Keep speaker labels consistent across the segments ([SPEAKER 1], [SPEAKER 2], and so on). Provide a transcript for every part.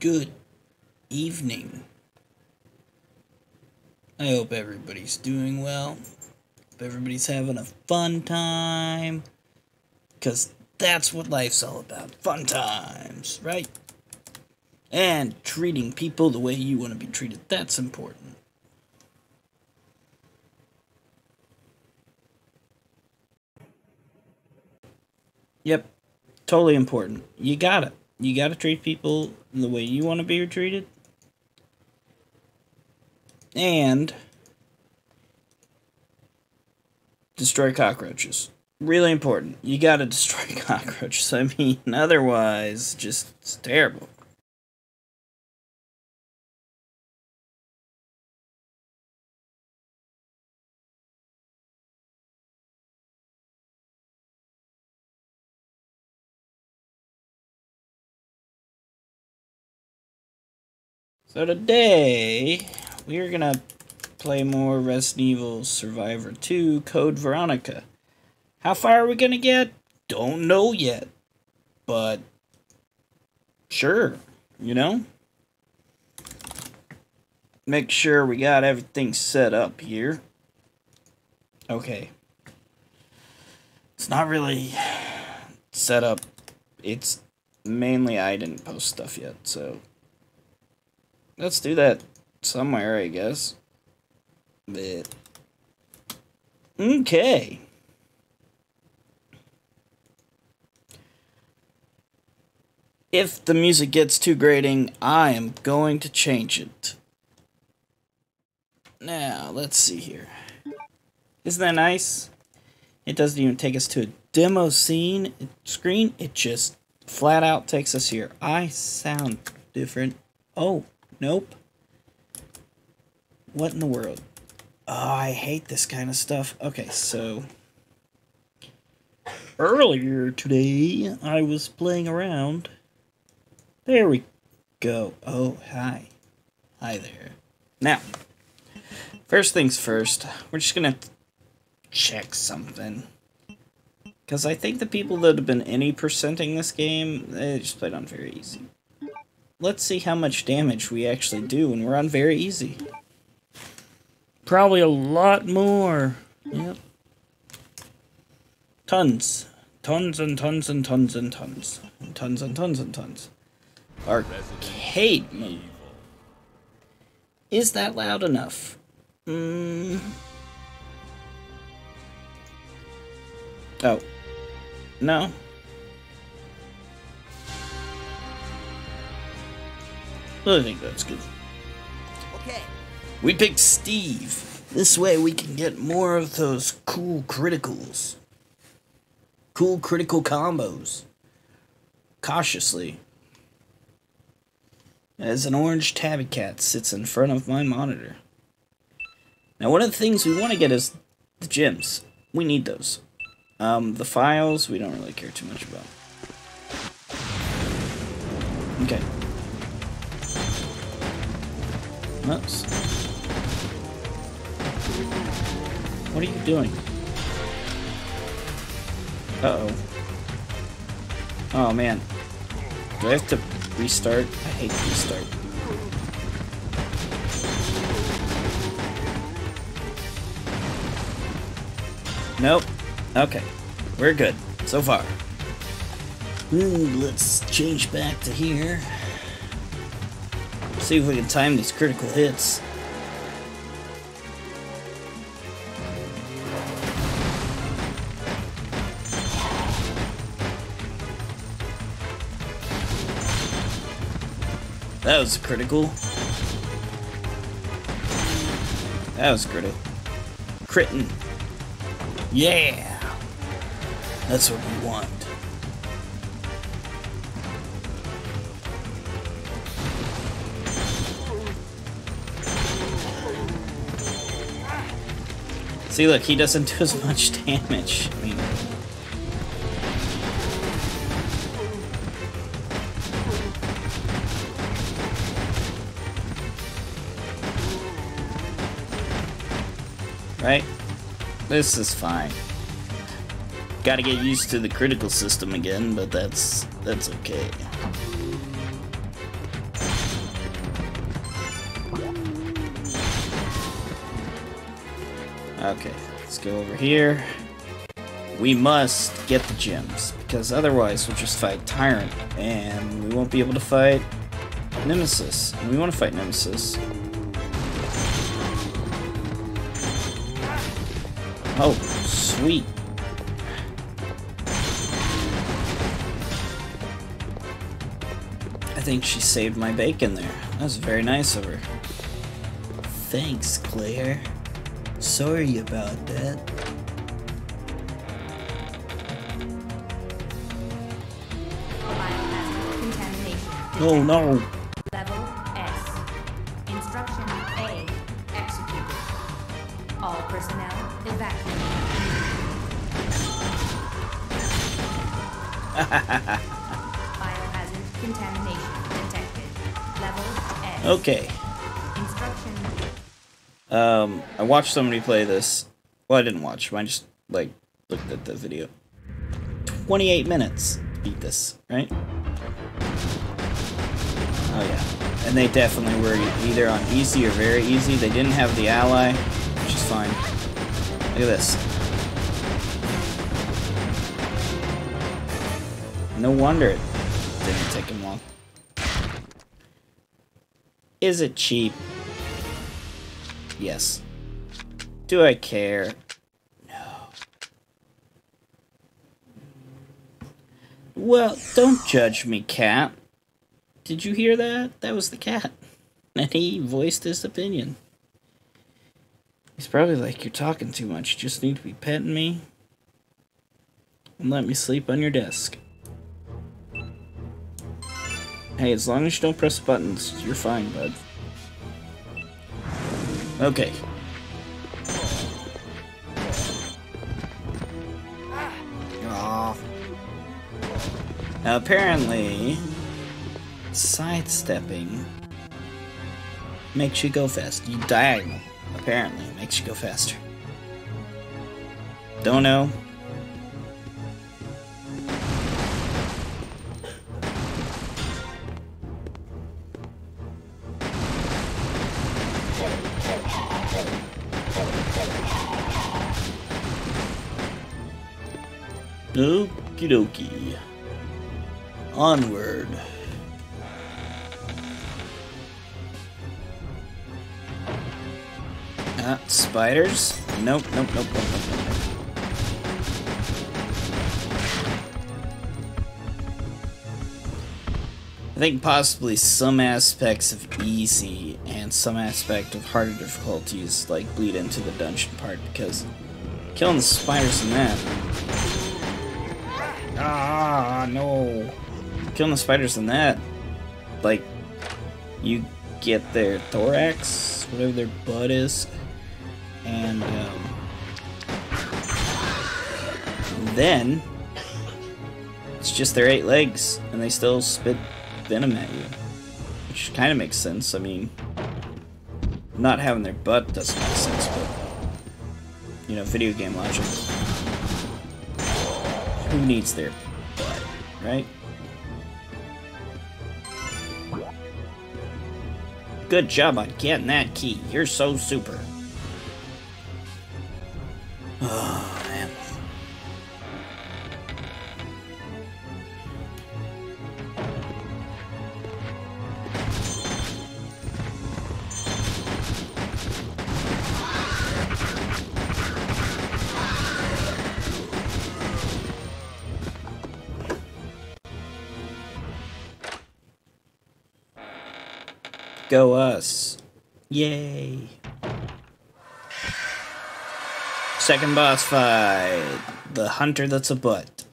[SPEAKER 1] good evening. I hope everybody's doing well. Hope everybody's having a fun time. Because that's what life's all about fun times, right? And treating people the way you want to be treated. That's important. Yep, totally important. You gotta. You gotta treat people the way you want to be treated. And destroy cockroaches. Really important. You gotta destroy cockroaches. I mean, otherwise, just it's terrible. So today, we are gonna play more Resident Evil Survivor 2 Code Veronica. How far are we gonna get? Don't know yet. But, sure, you know? Make sure we got everything set up here. Okay. It's not really set up. It's mainly I didn't post stuff yet, so let's do that somewhere, I guess. But okay. If the music gets too grating, I am going to change it. Now, let's see here. Isn't that nice? It doesn't even take us to a demo scene screen. It just flat out takes us here. I sound different. Oh, Nope. What in the world? Oh, I hate this kind of stuff. Okay, so earlier today I was playing around. There we go. Oh, hi. Hi there. Now, first things first, we're just gonna check something. Because I think the people that have been any percenting this game, they just played on very easy. Let's see how much damage we actually do when we're on very easy. Probably a lot more. Yep. Tons. Tons and tons and tons and tons. And tons and tons and tons. Arcade mode. Is that loud enough? Mm. Oh. No. I think that's good.
[SPEAKER 2] Okay.
[SPEAKER 1] We picked Steve. This way we can get more of those cool criticals. Cool critical combos. Cautiously. As an orange tabby cat sits in front of my monitor. Now one of the things we want to get is the gems. We need those. Um, the files, we don't really care too much about. Okay. Oops. What are you doing? Uh-oh. Oh, man. Do I have to restart? I hate to restart. Nope. Okay. We're good. So far. Let's change back to here. See if we can time these critical hits. That was critical. That was critical. Critting. Yeah! That's what we want. See, look, he doesn't do as much damage. I mean... Right? This is fine. Gotta get used to the critical system again, but that's that's okay. Okay, let's go over here. We must get the gems, because otherwise we'll just fight Tyrant, and we won't be able to fight Nemesis. And we want to fight Nemesis. Oh, sweet. I think she saved my bacon there. That was very nice of her. Thanks, Claire. Sorry about that.
[SPEAKER 2] Biohazard contamination.
[SPEAKER 1] Oh no!
[SPEAKER 2] Level S. Instruction A. Executed. All personnel evacuated. Biohazard contamination detected. Level S.
[SPEAKER 1] Okay. Um, I watched somebody play this. Well, I didn't watch. I just like looked at the video. Twenty-eight minutes to beat this, right? Oh yeah, and they definitely were either on easy or very easy. They didn't have the ally, which is fine. Look at this. No wonder it didn't take him long. Is it cheap? Yes. Do I care? No. Well, don't judge me, cat. Did you hear that? That was the cat. And he voiced his opinion. He's probably like, You're talking too much. You just need to be petting me. And let me sleep on your desk. Hey, as long as you don't press buttons, you're fine, bud. Okay. Aw. Now, apparently, sidestepping makes you go fast. You diagonal, apparently, makes you go faster. Don't know. Okie dokie. Onward. Ah, spiders? Nope, nope, nope, nope, nope, nope. I think possibly some aspects of easy and some aspect of harder difficulties like bleed into the dungeon part because killing the spiders in that Ah, no. Killing the spiders in that, like, you get their thorax, whatever their butt is, and, um, then it's just their eight legs, and they still spit venom at you. Which kind of makes sense. I mean, not having their butt doesn't make sense, but, you know, video game logic. Who needs their butt, right? Good job on getting that key. You're so super. Second boss fight. The hunter that's a butt.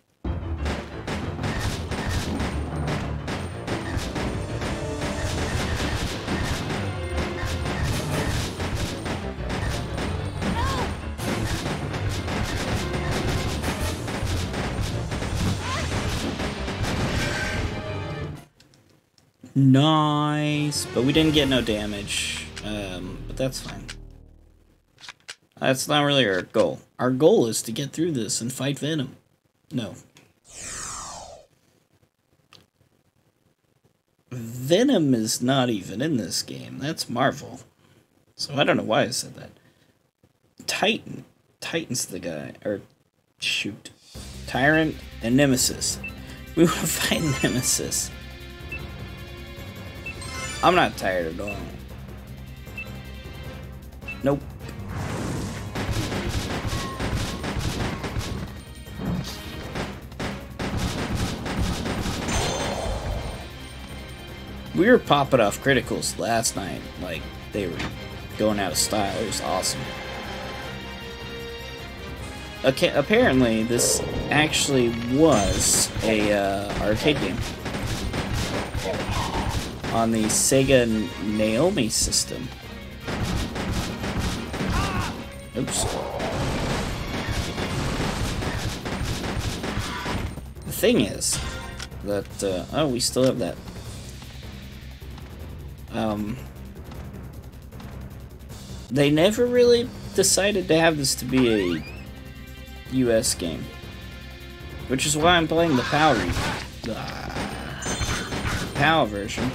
[SPEAKER 1] Nice. But we didn't get no damage. Um, but that's fine. That's not really our goal. Our goal is to get through this and fight Venom. No. Venom is not even in this game. That's Marvel. So I don't know why I said that. Titan. Titan's the guy. Or, shoot. Tyrant and Nemesis. We want to fight Nemesis. I'm not tired at all. Nope. We were popping off criticals last night. Like, they were going out of style. It was awesome. Okay, apparently, this actually was a uh, arcade game on the Sega Naomi system. Oops. The thing is that uh, oh, we still have that. Um, they never really decided to have this to be a US game. Which is why I'm playing the re uh, version.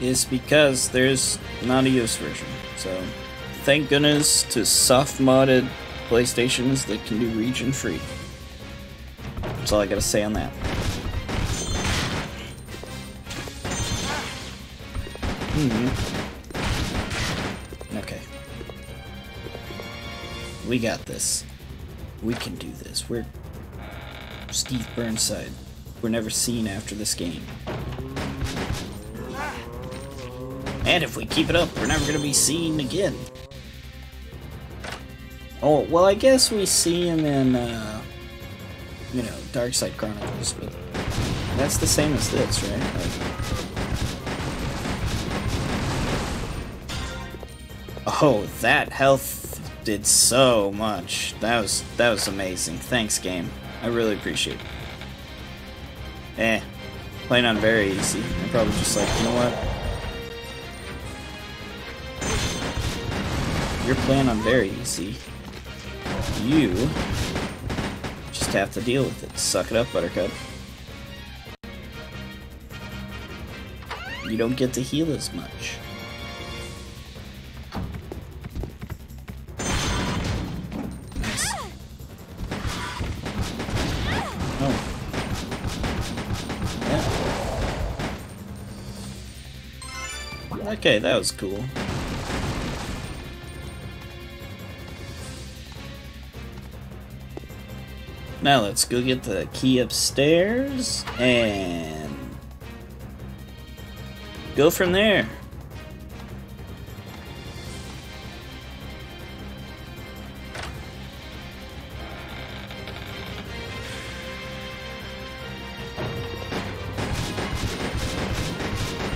[SPEAKER 1] Is because there's not a US version. So, thank goodness to soft modded PlayStations that can do region free. That's all I gotta say on that. Hmm. Okay. We got this. We can do this. We're Steve Burnside. We're never seen after this game. And if we keep it up, we're never gonna be seen again. Oh, well, I guess we see him in, uh, you know, Dark Side Chronicles, but that's the same as this, right? Like... Oh, that health did so much. That was that was amazing. Thanks, game. I really appreciate it. Eh, playing on very easy. I'm probably just like, you know what? You're playing on very easy. You just have to deal with it. Suck it up, Buttercup. You don't get to heal as much. Oh. Okay, that was cool. Now let's go get the key upstairs and go from there.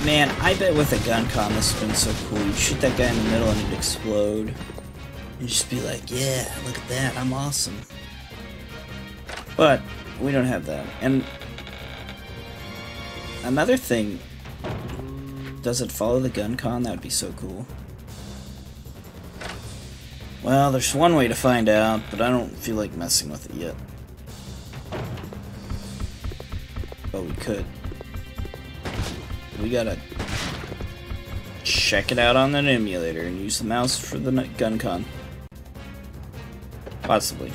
[SPEAKER 1] Man, I bet with a gun con this has been so cool. You shoot that guy in the middle and it'd explode. You'd just be like, yeah, look at that, I'm awesome. But we don't have that. And another thing, does it follow the gun con? That would be so cool. Well, there's one way to find out, but I don't feel like messing with it yet. But we could. We gotta check it out on an emulator and use the mouse for the gun con. Possibly.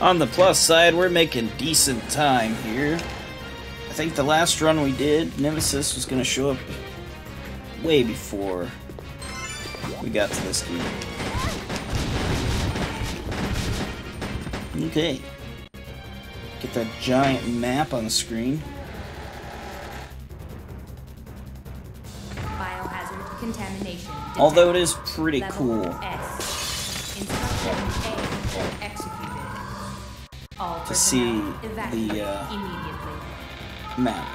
[SPEAKER 1] On the plus side, we're making decent time here. I think the last run we did, Nemesis was going to show up way before we got to this game. Okay. Get that giant map on the screen.
[SPEAKER 2] Biohazard contamination.
[SPEAKER 1] Although it is pretty cool. To see the, uh. Map.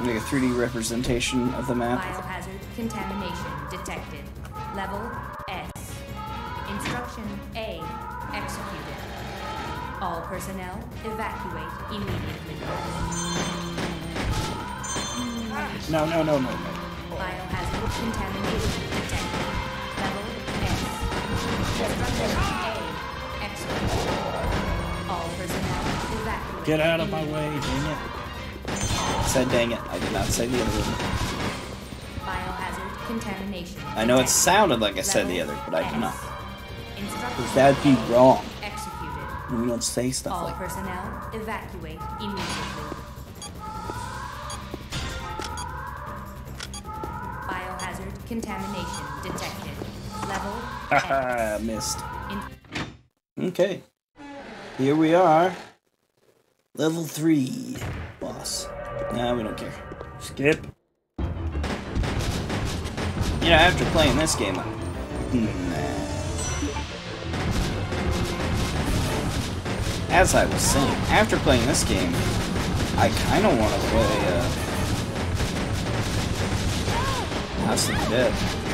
[SPEAKER 1] Like a 3D representation of the map.
[SPEAKER 2] Biohazard contamination detected. Level S. Instruction A. Executed. All personnel evacuate immediately.
[SPEAKER 1] No, no, no, no, no.
[SPEAKER 2] Biohazard contamination detected. Level S. Instruction A.
[SPEAKER 1] Get out of my way, dang it. I said dang it. I did not say the other one.
[SPEAKER 2] Biohazard contamination.
[SPEAKER 1] I know it sounded like I said the other, but I did not. Because that'd be wrong.
[SPEAKER 2] Executed.
[SPEAKER 1] We don't say stuff
[SPEAKER 2] All
[SPEAKER 1] like that.
[SPEAKER 2] personnel evacuate immediately. Biohazard contamination detected. Level F.
[SPEAKER 1] Haha, missed.
[SPEAKER 2] In-
[SPEAKER 1] Okay. Here we are. Level 3. Boss. Nah, we don't care. Skip. You know, after playing this game, nah. As I was saying, after playing this game, I kind of want to play, uh... House of the Dead.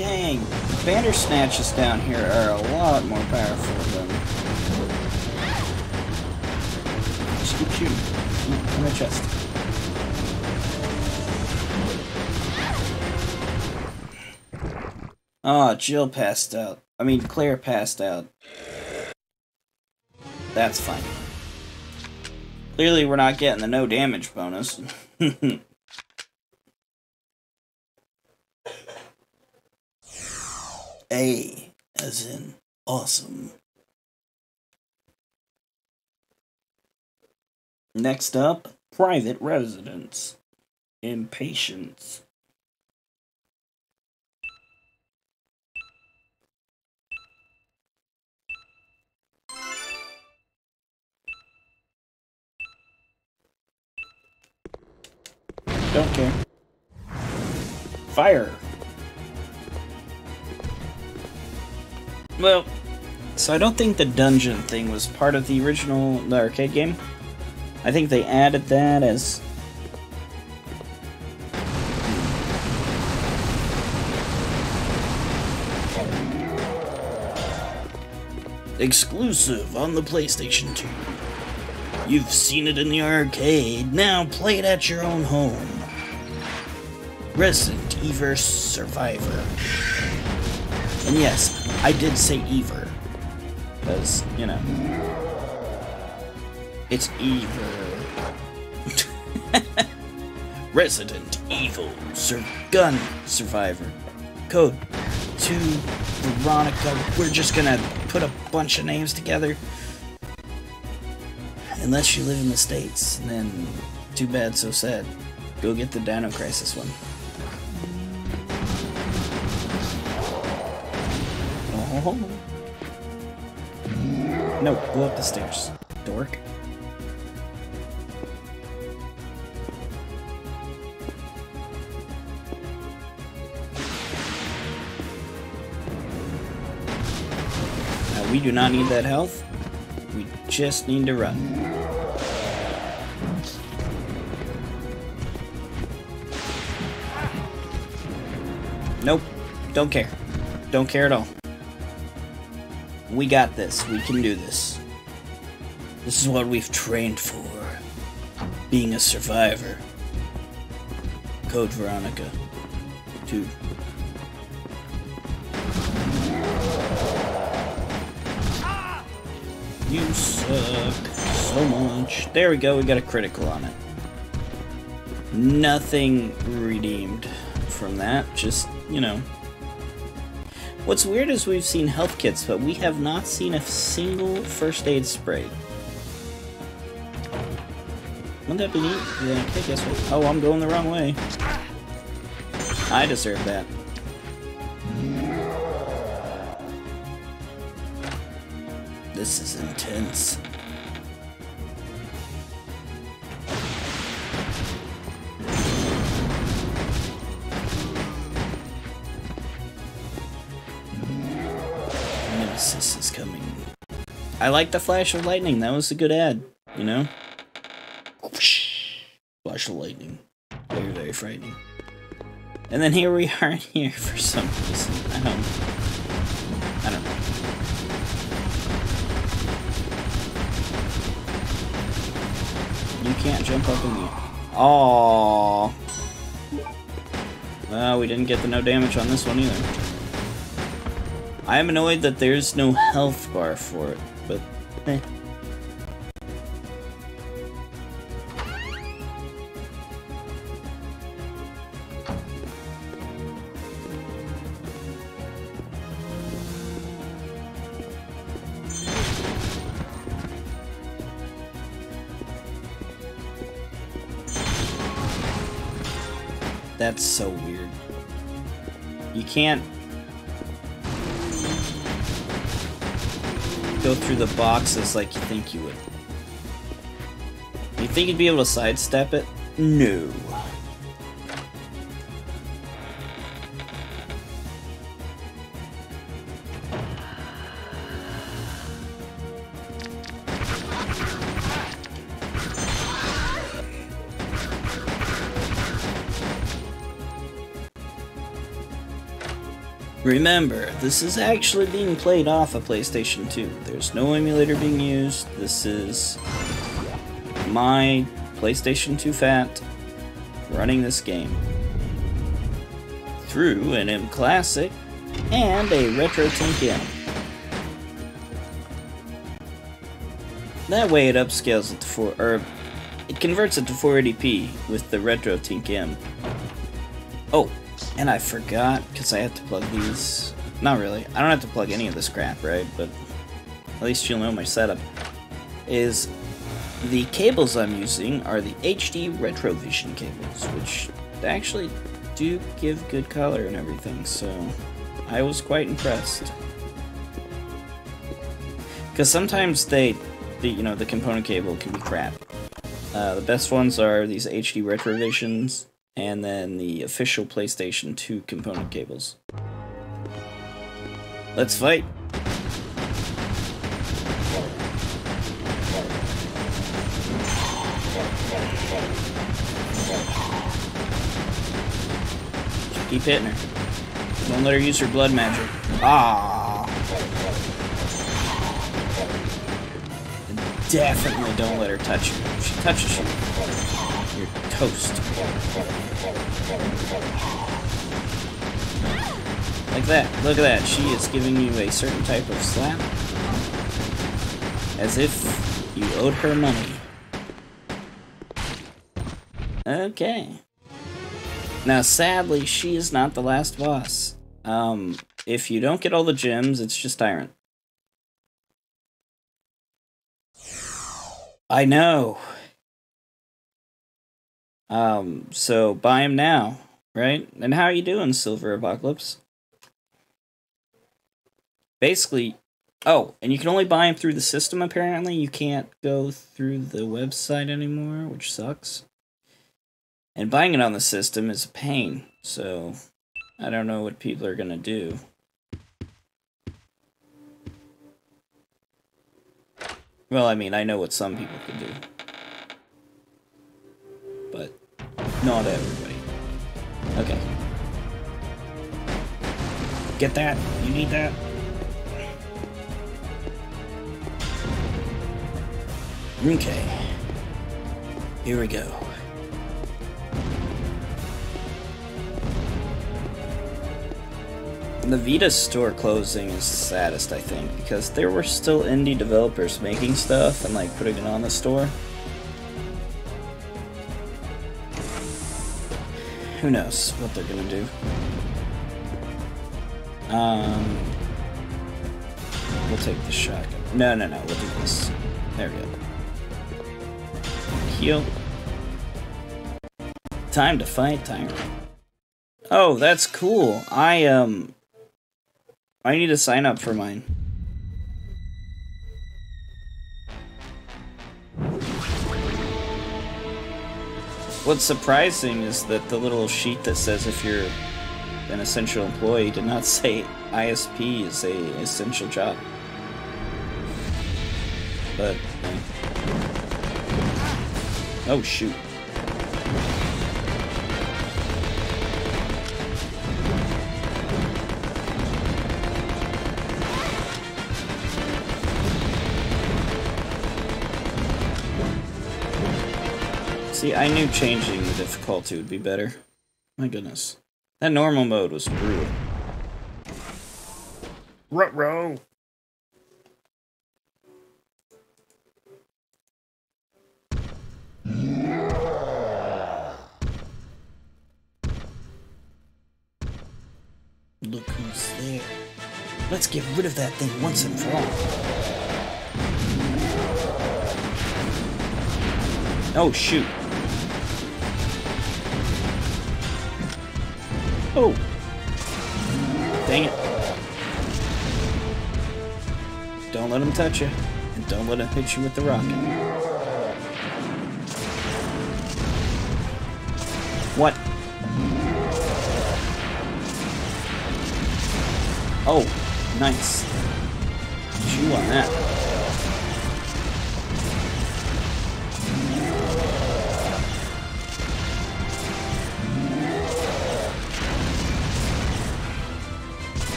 [SPEAKER 1] Dang, Bandersnatches down here are a lot more powerful than... Just keep shooting. Mm, In my chest. Ah, Jill passed out. I mean, Claire passed out. That's fine. Clearly, we're not getting the no damage bonus. A, as in awesome. Next up, private residence. Impatience. Don't care. Fire. Well, so I don't think the dungeon thing was part of the original the arcade game. I think they added that as exclusive on the PlayStation 2. You've seen it in the arcade, now play it at your own home. Resident Evil Survivor. And yes, I did say Ever. Because, you know. It's Ever. Resident Evil Gun Survivor. Code 2 Veronica. We're just gonna put a bunch of names together. Unless you live in the States, then too bad, so sad. Go get the Dino Crisis one. Oh. No, go up the stairs. Dork. Now, we do not need that health. We just need to run. Nope. Don't care. Don't care at all. We got this. We can do this. This is what we've trained for. Being a survivor. Code Veronica. 2. You suck so much. There we go, we got a critical on it. Nothing redeemed from that, just, you know. What's weird is we've seen health kits, but we have not seen a single first aid spray. Wouldn't that be neat? Yeah, okay, guess? Oh, I'm going the wrong way. I deserve that. This is intense. I like the flash of lightning. That was a good ad, you know? Flash of lightning. Very, very frightening. And then here we are here for some reason. I don't I don't know. You can't jump up in the Oh Well, we didn't get the no damage on this one either. I am annoyed that there's no health bar for it, That's so weird. You can't go through the boxes like you think you would. You think you'd be able to sidestep it? No. Remember, this is actually being played off a PlayStation 2. There's no emulator being used. This is my PlayStation 2 Fat running this game through an M Classic and a RetroTink M. That way it upscales it to 4 or it converts it to 480p with the RetroTink M. Oh, and I forgot, because I had to plug these. Not really. I don't have to plug any of this crap, right? But at least you'll know my setup. Is the cables I'm using are the HD Retrovision cables, which actually do give good color and everything, so I was quite impressed. Because sometimes they, the, you know, the component cable can be crap. Uh, the best ones are these HD Retrovisions, and then the official PlayStation 2 component cables. Let's fight! Keep hitting her. Don't let her use her blood magic. Ah! Definitely don't let her touch you. If she touches you, you're. Like that. Look at that. She is giving you a certain type of slap. As if you owed her money. Okay. Now, sadly, she is not the last boss. Um, if you don't get all the gems, it's just Tyrant. I know. Um, so buy them now, right? And how are you doing, Silver Apocalypse? Basically, oh, and you can only buy them through the system, apparently. You can't go through the website anymore, which sucks. And buying it on the system is a pain, so I don't know what people are gonna do. Well, I mean, I know what some people could do. Not everybody. Okay. Get that? You need that? Okay. Here we go. The Vita store closing is the saddest, I think, because there were still indie developers making stuff and like putting it on the store. Who knows what they're gonna do. Um, we'll take the shotgun. No, no, no, we'll do this. There we go. Heal. Time to fight Tyrant. Oh, that's cool. I, um, I need to sign up for mine. What's surprising is that the little sheet that says if you're an essential employee did not say ISP is a essential job. But, uh, oh shoot. See, I knew changing the difficulty would be better. My goodness. That normal mode was brutal. Ruh-roh! Look who's there. Let's get rid of that thing once and for all. Oh, shoot. Oh. Dang it. Don't let him touch you. And don't let him hit you with the rocket. What? Oh, nice. Chew on that.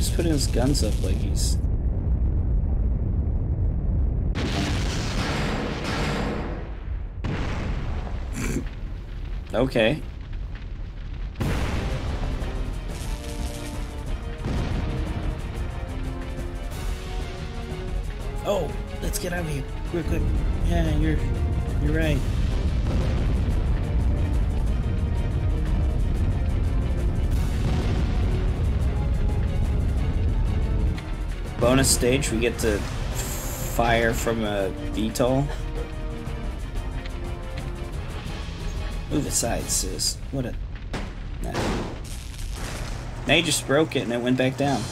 [SPEAKER 1] He's putting his guns up like he's... okay. Oh, let's get out of here. Quick, quick. Yeah, you're... You're right. Bonus stage, we get to fire from a VTOL. Move aside, sis. What a... Nah. Now you just broke it and it went back down.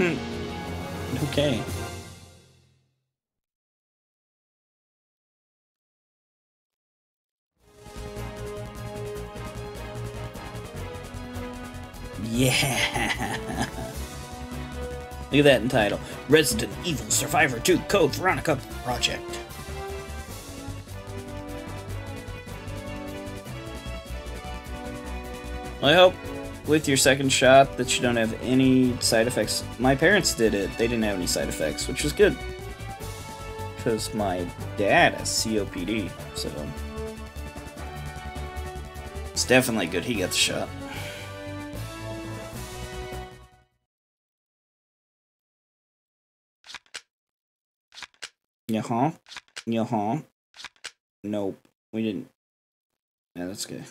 [SPEAKER 1] okay. At that in title. Resident Evil Survivor 2 Code Veronica Project. I hope with your second shot that you don't have any side effects. My parents did it. They didn't have any side effects, which was good. Because my dad has COPD, so... It's definitely good he got the shot. Yeah-huh. Yeah-huh. Nope. We didn't. Yeah, that's good.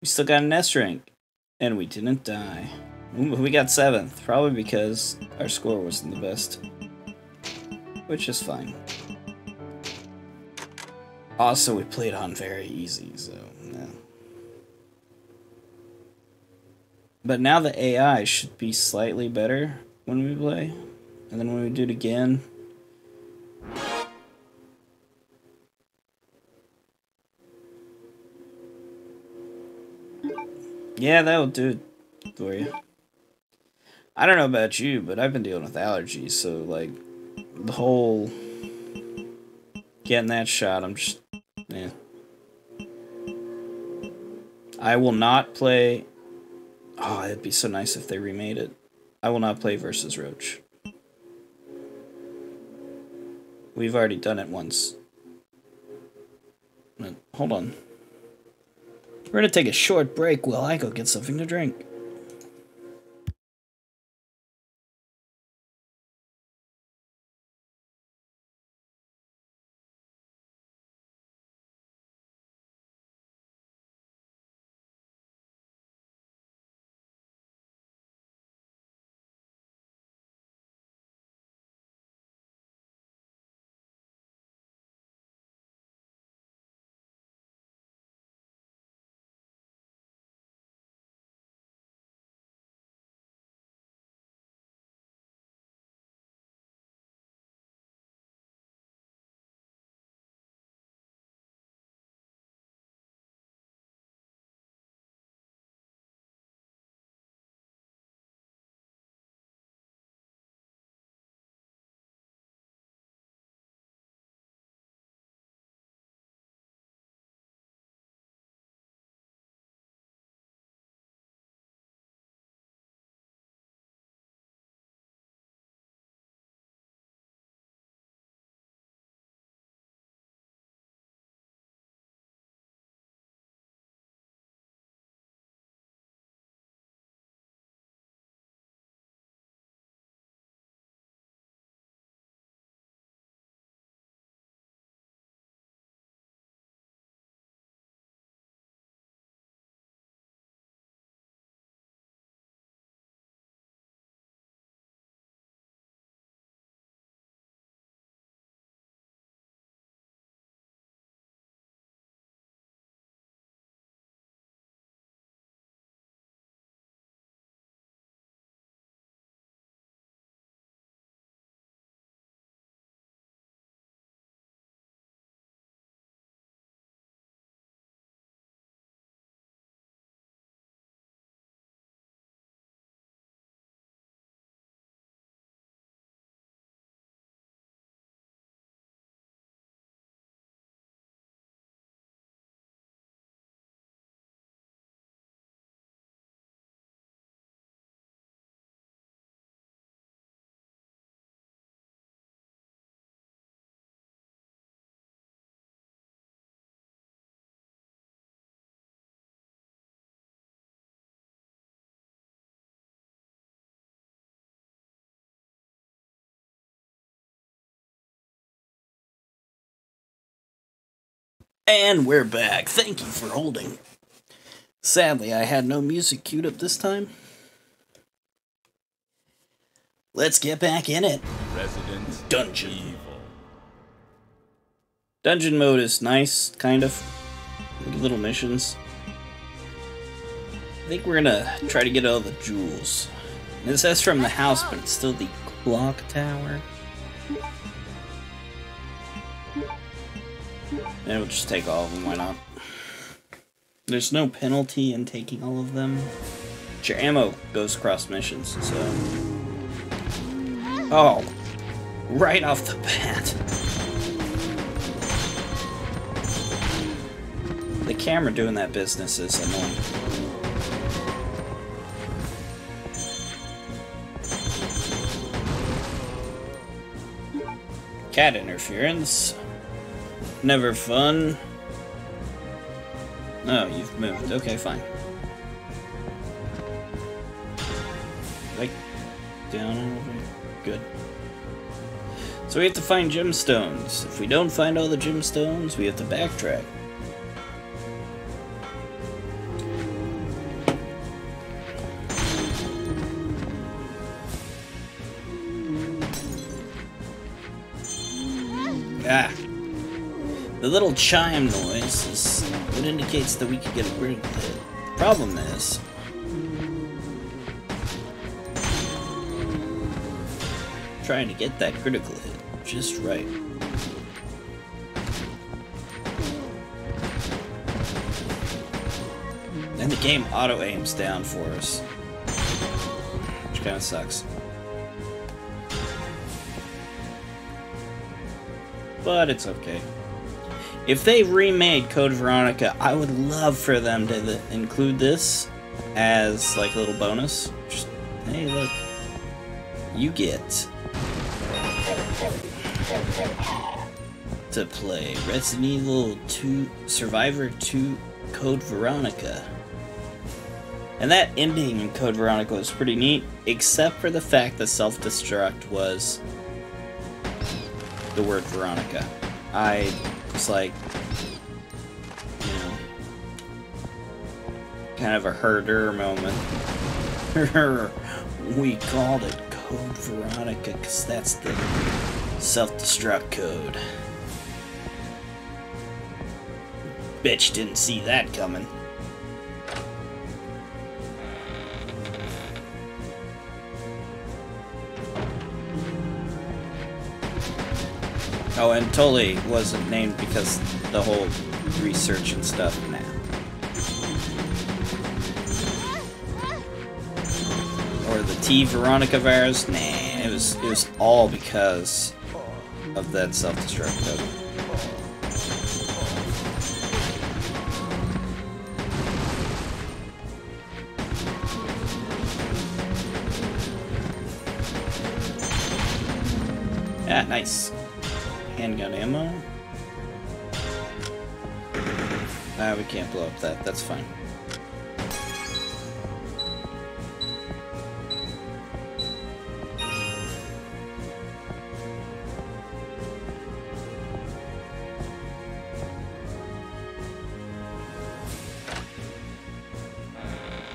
[SPEAKER 1] We still got an S rank. And we didn't die. We got 7th. Probably because our score wasn't the best. Which is fine. Also, we played on very easy, so, yeah. But now the AI should be slightly better when we play. And then when we do it again, Yeah, that'll do it for you. I don't know about you, but I've been dealing with allergies, so like the whole getting that shot, I'm just yeah. I will not play Oh, it'd be so nice if they remade it. I will not play versus Roach. We've already done it once. Hold on. We're gonna take a short break while I go get something to drink. And we're back. Thank you for holding. Sadly, I had no music queued up this time. Let's get back in it.
[SPEAKER 3] Resident
[SPEAKER 1] Dungeon.
[SPEAKER 3] Evil.
[SPEAKER 1] Dungeon mode is nice, kind of. Little missions. I think we're gonna try to get all the jewels. This is from the house, but it's still the clock tower. Yeah, we'll just take all of them, why not? There's no penalty in taking all of them. But your ammo goes across missions, so... Oh! Right off the bat. The camera doing that business is annoying. Cat interference. Never fun. Oh, you've moved. Okay, fine. Like, down over. Good. So we have to find gemstones. If we don't find all the gemstones, we have to backtrack. Ah. The little chime noise is indicates that we could get a crit hit. Problem is, trying to get that critical hit just right. And the game auto aims down for us, which kind of sucks. But it's okay. If they remade Code Veronica, I would love for them to th- include this as like a little bonus. Just hey, look, you get to play Resident Evil 2 Survivor 2 Code Veronica. And that ending in Code Veronica was pretty neat, except for the fact that self destruct was the word Veronica. I was like, you know, kind of a herder moment. we called it Code Veronica because that's the self destruct code. Bitch didn't see that coming. Oh, and totally wasn't named because the whole research and stuff. Nah. Or the T Veronica virus. Nah, it was it was all because of that self-destruct code. Ah, nice. Can't blow up that. That's fine.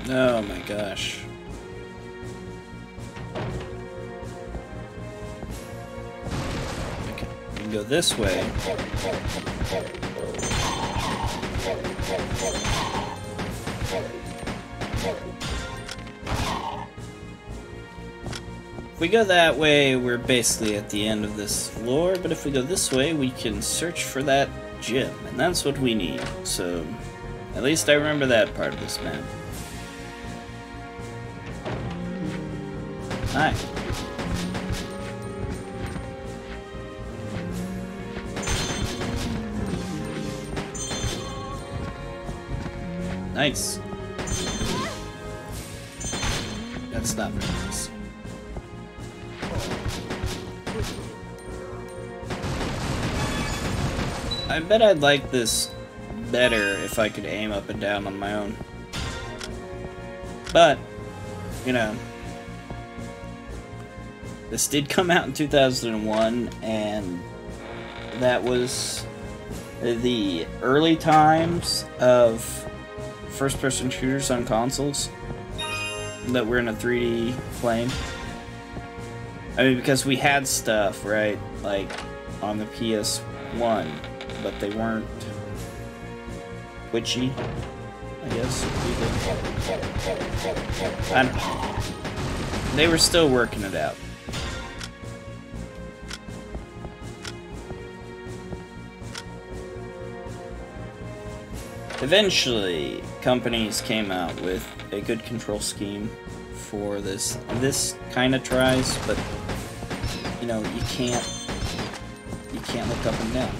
[SPEAKER 1] Oh my gosh. Okay, we can go this way. If we go that way, we're basically at the end of this floor, but if we go this way, we can search for that gym, and that's what we need. So, at least I remember that part of this map. Hi. Nice. That's not very. I bet I'd like this better if I could aim up and down on my own. But, you know, this did come out in 2001, and that was the early times of first person shooters on consoles that were in a 3D plane. I mean, because we had stuff, right? Like on the PS1, but they weren't witchy, I guess. They were still working it out. Eventually, companies came out with a good control scheme for this. This kind of tries, but you know, you can't you can't look up and down.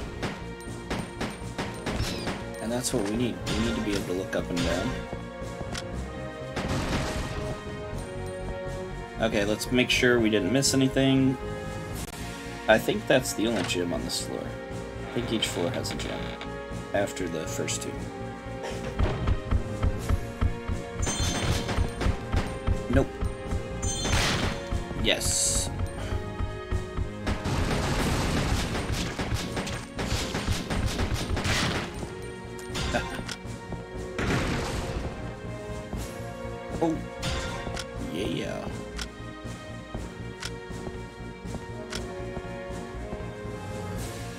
[SPEAKER 1] And that's what we need. We need to be able to look up and down. Okay, let's make sure we didn't miss anything. I think that's the only gym on this floor. I think each floor has a gym after the first two. Yes. oh. Yeah.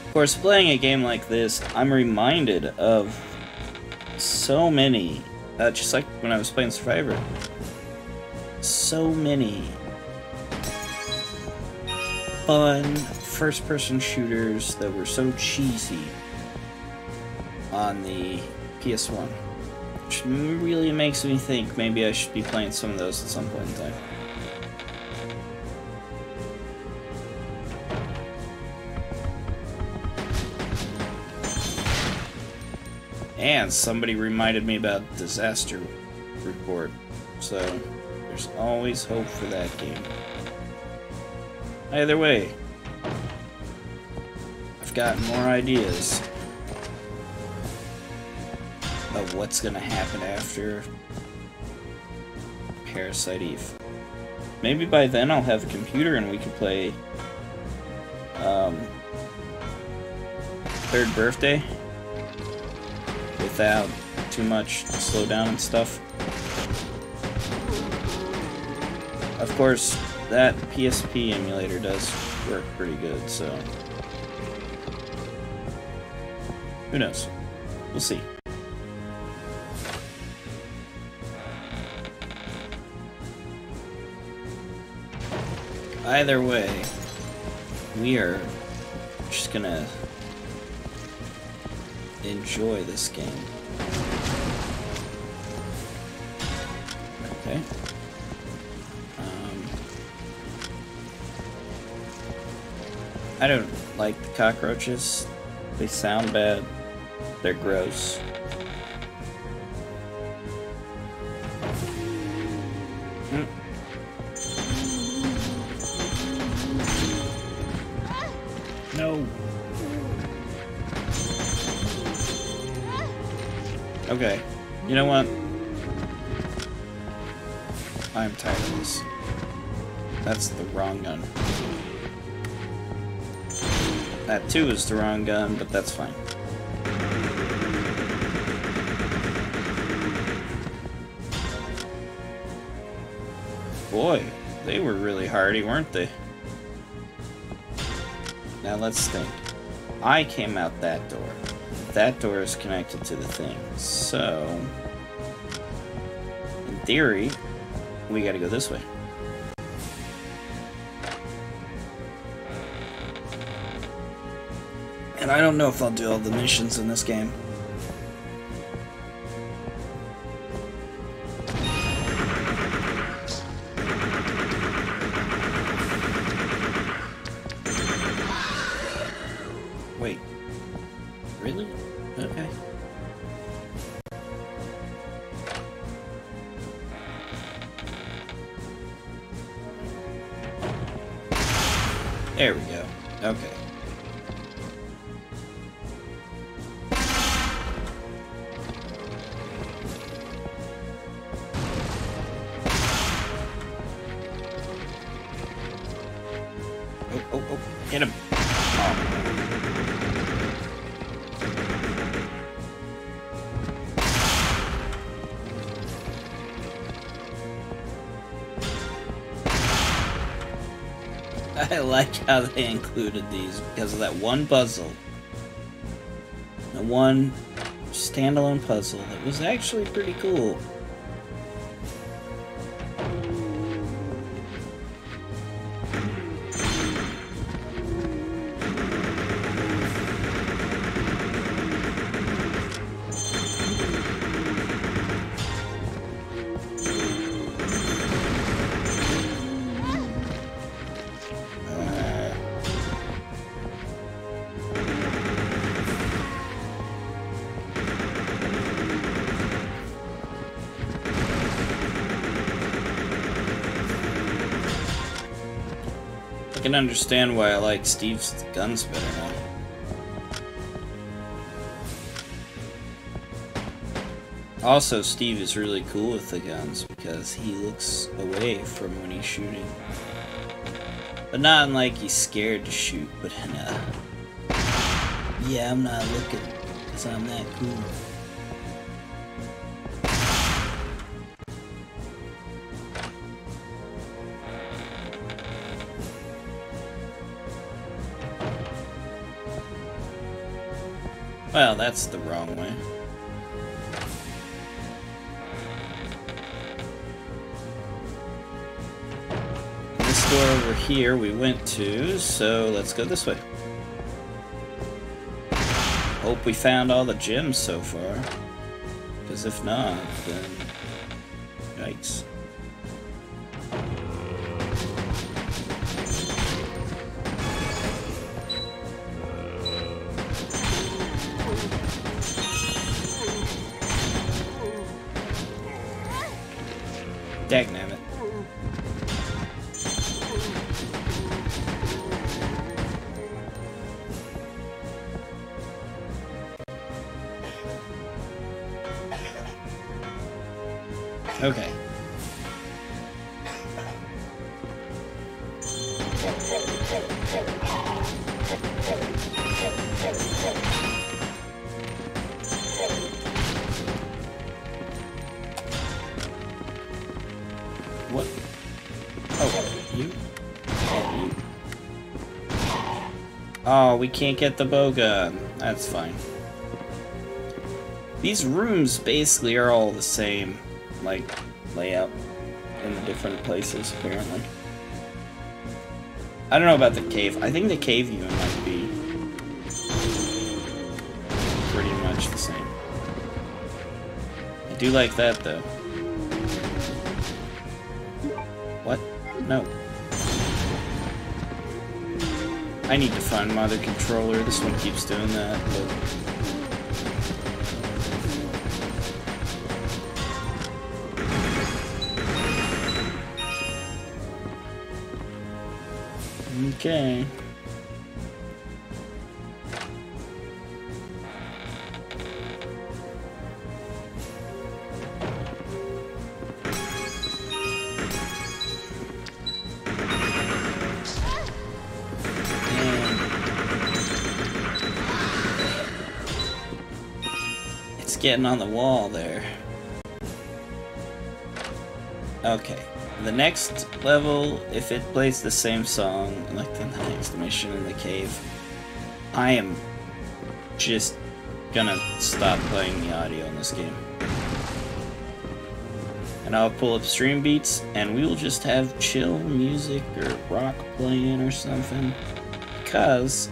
[SPEAKER 1] Of course, playing a game like this, I'm reminded of so many, uh, just like when I was playing Survivor, so many fun first-person shooters that were so cheesy on the PS1. Which really makes me think maybe I should be playing some of those at some point in time. And somebody reminded me about Disaster Report, so there's always hope for that game. Either way, I've got more ideas of what's gonna happen after Parasite Eve. Maybe by then I'll have a computer and we can play um, Third Birthday without too much slowdown and stuff. Of course, that PSP emulator does work pretty good, so... Who knows? We'll see. Either way, we are just gonna enjoy this game. Okay. I don't like the cockroaches. They sound bad. They're gross. Mm. No. Okay. You know what? I'm tired of this. That's the wrong gun. That too is the wrong gun, but that's fine. Boy, they were really hardy, weren't they? Now let's think. I came out that door. That door is connected to the thing. So, in theory, we gotta go this way. And I don't know if I'll do all the missions in this game. How they included these because of that one puzzle. The one standalone puzzle that was actually pretty cool. Can understand why I like Steve's guns better now. Also, Steve is really cool with the guns because he looks away from when he's shooting. But not like he's scared to shoot, but in a... Yeah, I'm not looking because I'm that cool. Well, that's the wrong way. This door over here we went to, so let's go this way. Hope we found all the gems so far. Because if not, then... What? Oh, you? Oh. Oh, we can't get the bow gun. That's fine. These rooms basically are all the same, like, layout in the different places, apparently. I don't know about the cave. I think the cave even might be pretty much the same. I do like that, though. What? No. I need to find my other controller. This one keeps doing that, but... Okay. It's getting on the wall there. Okay. The next level, if it plays the same song, like the next mission in the cave, I am just gonna stop playing the audio in this game. And I'll pull up stream beats, and we will just have chill music or rock playing or something. Because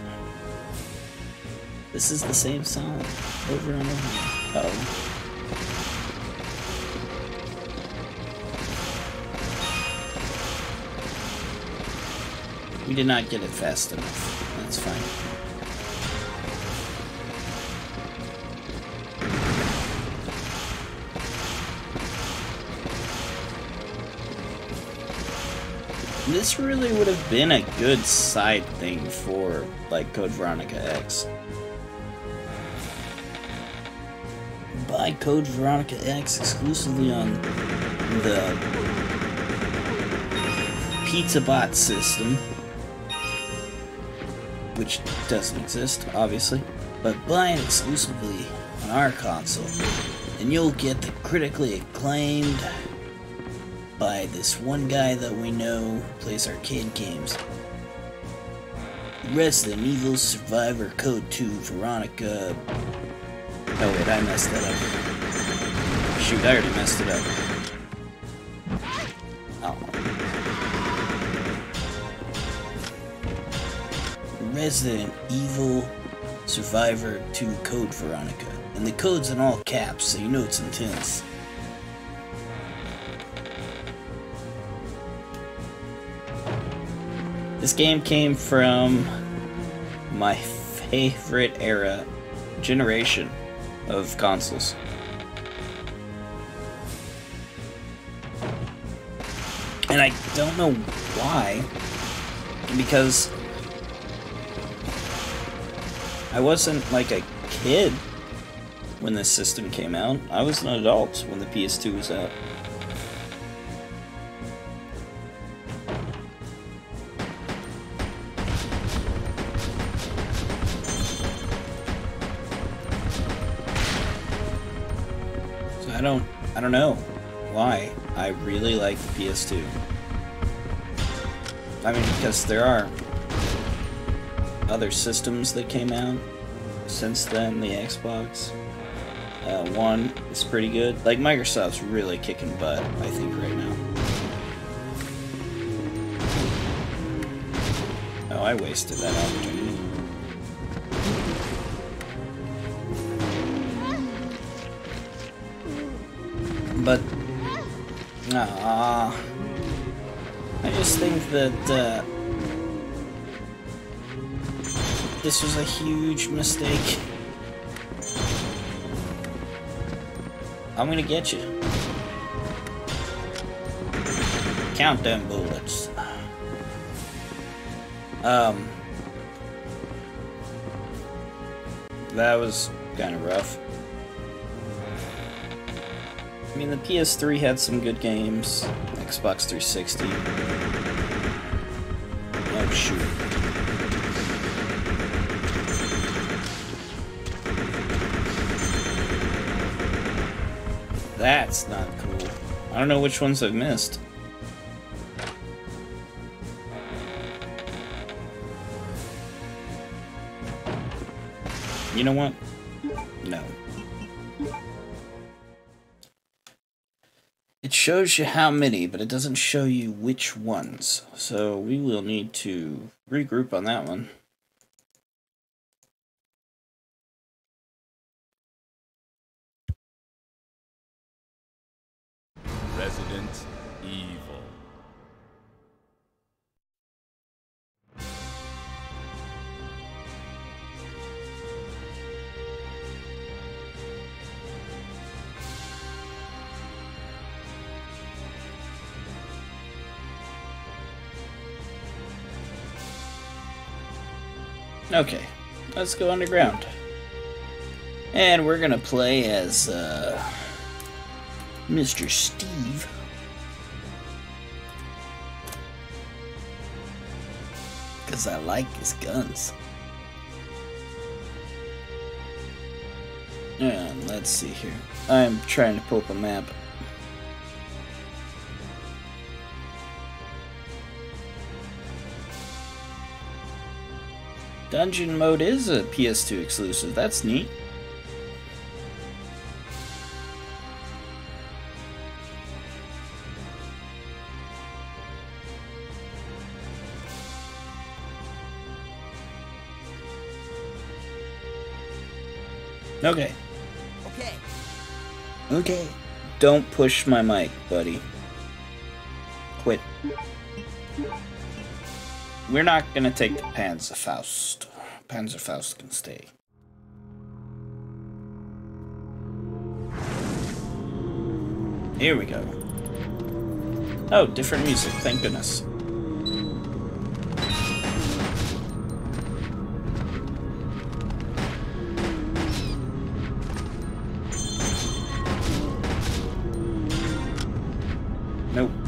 [SPEAKER 1] this is the same song over and over. Oh. We did not get it fast enough. That's fine. This really would have been a good side thing for, like, Code Veronica X. Buy Code Veronica X exclusively on the Pizza Bot system which doesn't exist, obviously, but buy it exclusively on our console, and you'll get the critically acclaimed by this one guy that we know plays arcade games. Resident Evil Survivor Code 2 Veronica. Oh wait, I messed that up. Shoot, I already messed it up. Resident Evil Survivor 2 Code Veronica. And the code's in all caps, so you know it's intense. This game came from my favorite era, generation of consoles. And I don't know why, because I wasn't like a kid when this system came out. I was an adult when the PS2 was out. So I don't I don't know why I really like the PS2. I mean because there are other systems that came out since then, the Xbox uh, One is pretty good. Like, Microsoft's really kicking butt, I think, right now. Oh, I wasted that opportunity. But, ah, I just think that, uh, this was a huge mistake. I'm gonna get you. Count them bullets. Um, that was kind of rough. I mean, the PS3 had some good games. Xbox 360. That's not cool. I don't know which ones I've missed. You know what? No. It shows you how many, but it doesn't show you which ones. So we will need to regroup on that one. Let's go underground. And we're gonna play as, uh, Mr. Steve. Because I like his guns. And let's see here. I'm trying to pull up a map. Dungeon mode is a PS2 exclusive. That's neat. Okay.
[SPEAKER 4] Okay.
[SPEAKER 1] Okay. Don't push my mic, buddy. We're not gonna take the Panzerfaust. Panzerfaust can stay. Here we go. Oh, different music, thank goodness. Nope.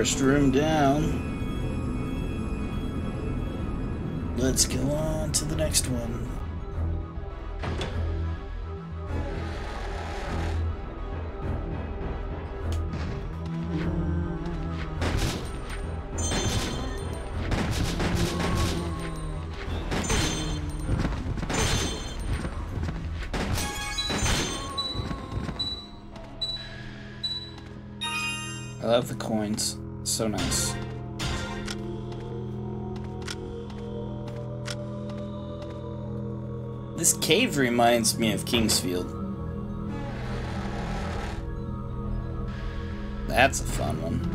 [SPEAKER 1] First room down. Let's go on to the next one. So nice. This cave reminds me of King's Field. That's a fun one.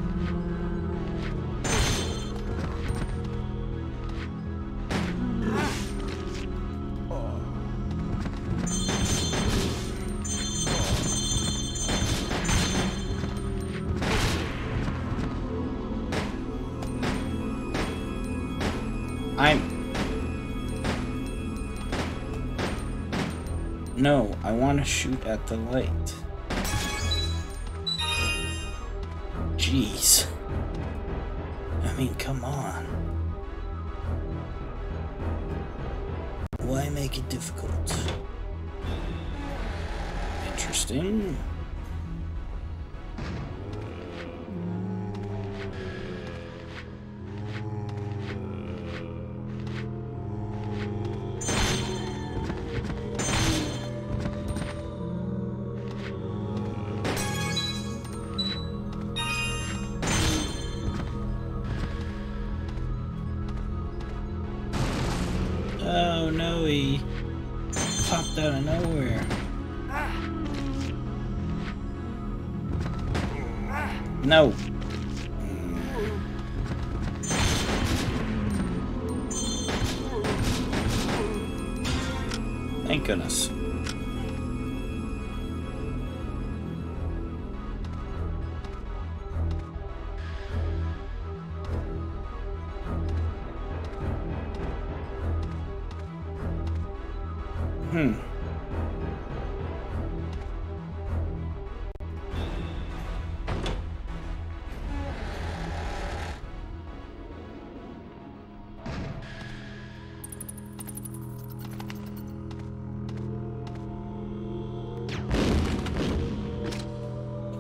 [SPEAKER 1] Shoot at the light.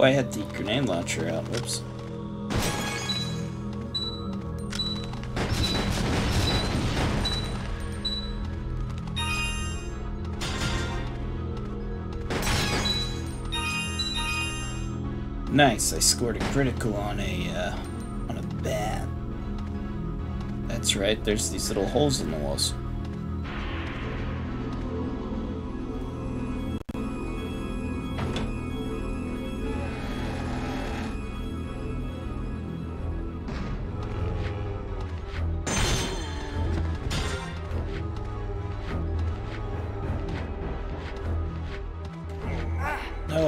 [SPEAKER 1] I had the grenade launcher out. Whoops. Nice, I scored a critical on a uh, on a bat. That's right. There's these little holes in the walls.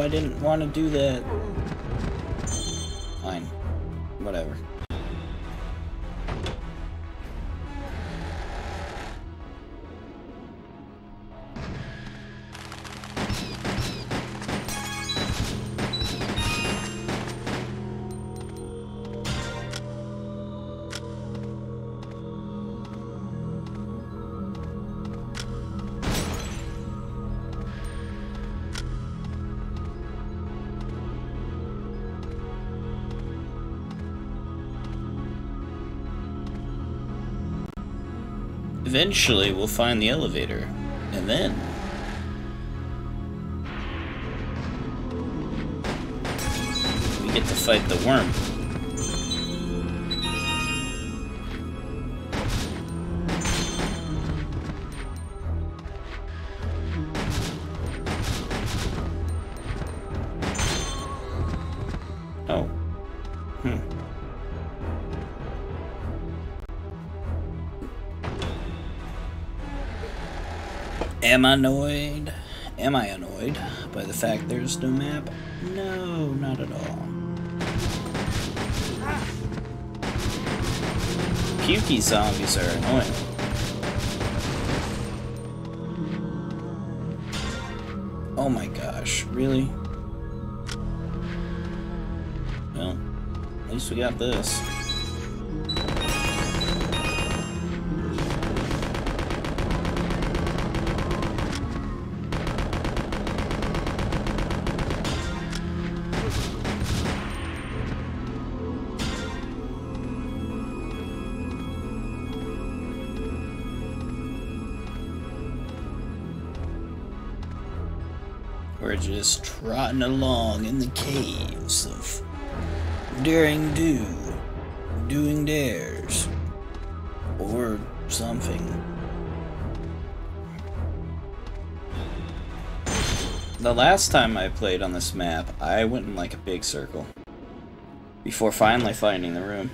[SPEAKER 1] I didn't want to do that. Fine. Whatever. Eventually, we'll find the elevator. And then... We get to fight the worm. Am I annoyed? Am I annoyed by the fact there's no map? No, not at all. Pukey zombies are annoying. Oh my gosh, really? Well, at least we got this. Trotting along in the caves of daring do, doing dares, or something. The last time I played on this map, I went in like a big circle. Before finally finding the room.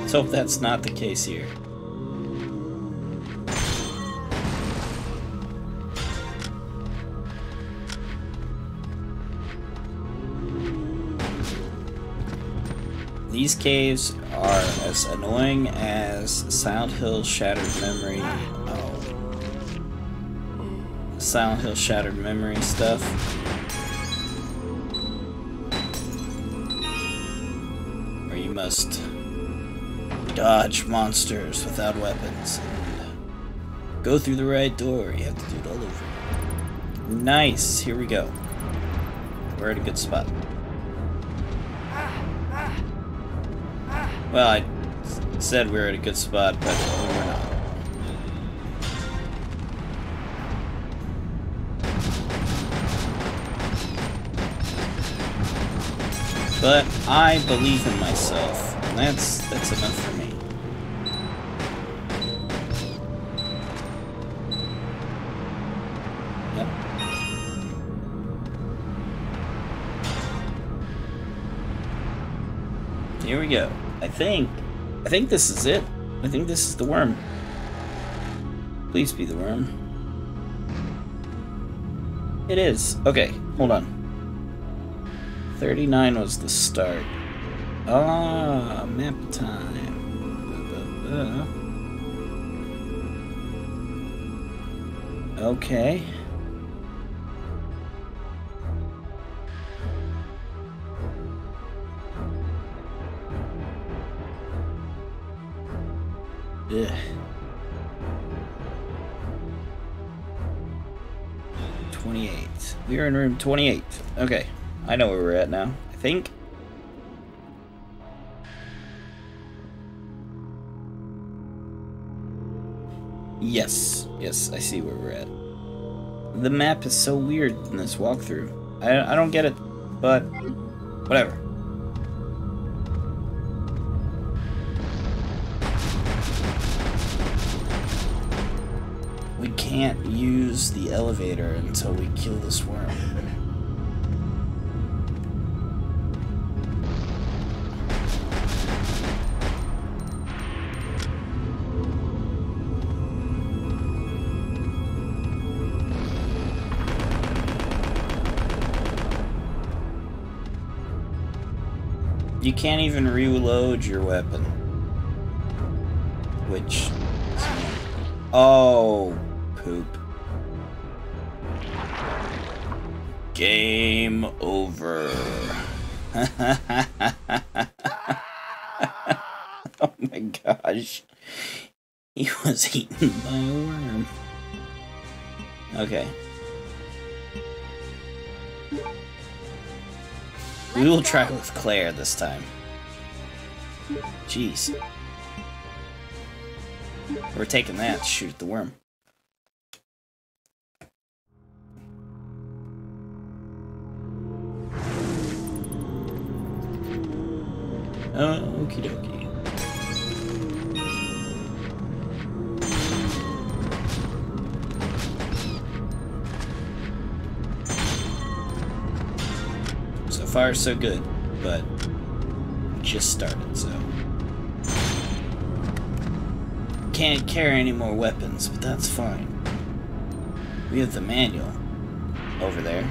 [SPEAKER 1] Let's hope that's not the case here. These caves are as annoying as Silent Hill Shattered Memory. Oh. Silent Hill Shattered Memory stuff. Where you must dodge monsters without weapons and go through the right door. You have to do it all over. Nice. Here we go. We're at a good spot. Well, I said we were at a good spot, but we were not. But I believe in myself, and that's that's enough for me. Yep. Here we go. I think, I think this is it. I think this is the worm. Please be the worm. It is. Okay, hold on. 39 was the start. Ah, map time. Ba, ba, ba. Okay. Ugh. Twenty-eight. We are in room twenty-eight. Okay, I know where we're at now. I think. Yes, yes, I see where we're at. The map is so weird in this walkthrough. I, I don't get it, but whatever. Can't use the elevator until we kill this worm. You can't even reload your weapon. Which... Oh, poop. Game over. oh my gosh. He was eaten by a worm. Okay. We will try with Claire this time. Jeez. We're taking that to shoot the worm. Okie dokie. So far, so good, but just started, so. Can't carry any more weapons, but that's fine. We have the manual over there.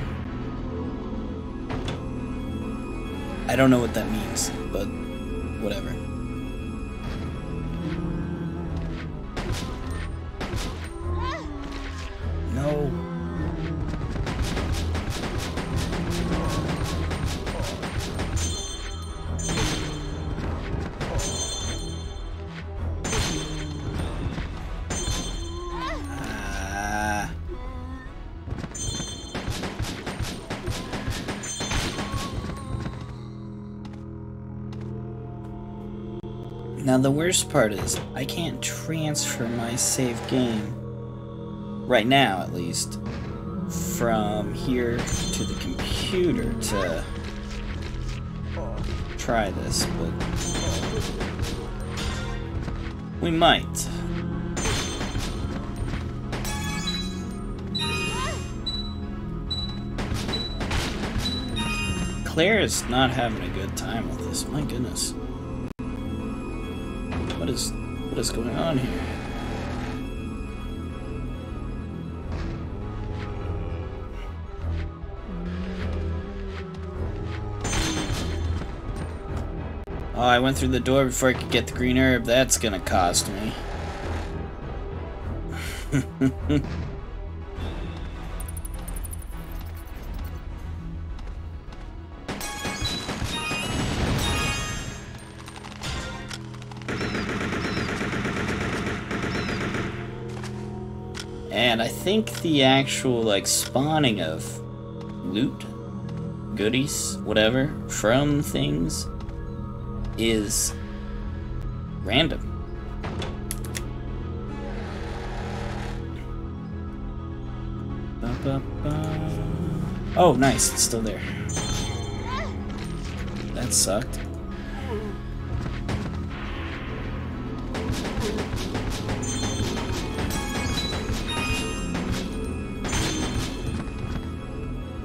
[SPEAKER 1] I don't know what that means, but whatever. The worst part is I can't transfer my save game right now at least, from here to the computer to try this, but we might. Claire is not having a good time with this. My goodness. What is what is going on here? Oh, I went through the door before I could get the green herb. That's gonna cost me. think the actual, like, spawning of loot, goodies, whatever, from things is random. Oh, nice, it's still there. That sucked.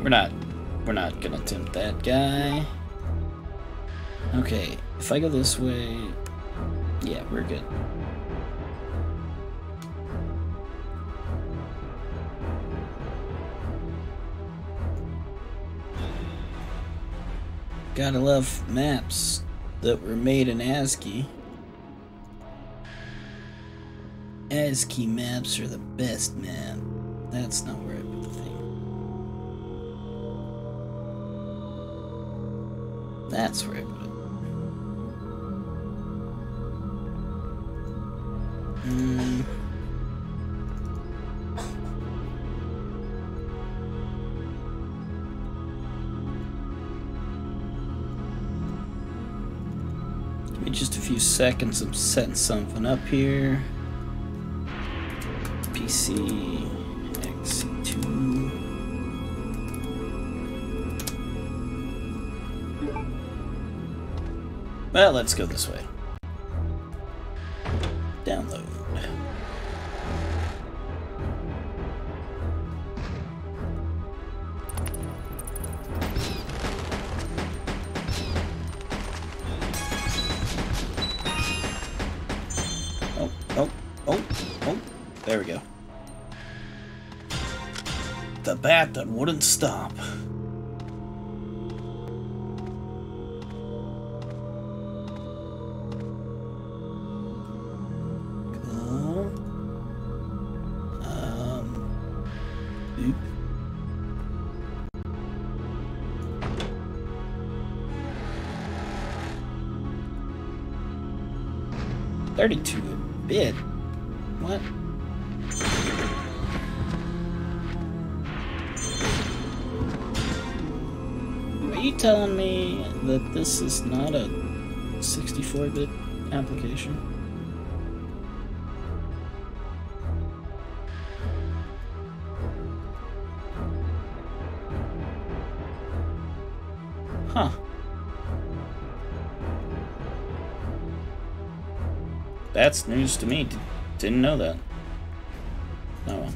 [SPEAKER 1] We're not, we're not gonna tempt that guy. Okay, if I go this way, yeah, we're good. Gotta love maps that were made in ASCII. ASCII maps are the best, man. That's not where That's where it. Mm. Give me just a few seconds. I'm setting something up here. PC Well, let's go this way. Download. Oh, oh, oh, oh. There we go. The bat that wouldn't stop. 32 a bit. What? Are you telling me that this is not a 64-bit application? That's news to me. D- didn't know that. Oh well.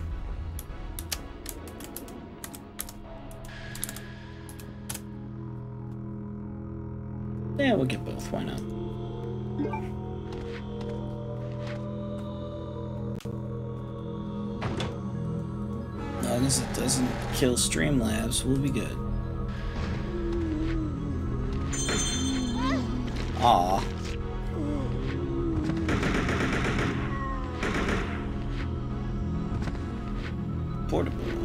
[SPEAKER 1] Yeah, we'll get both. Why not? As long as it doesn't kill Streamlabs, we'll be good. Aw. Portable.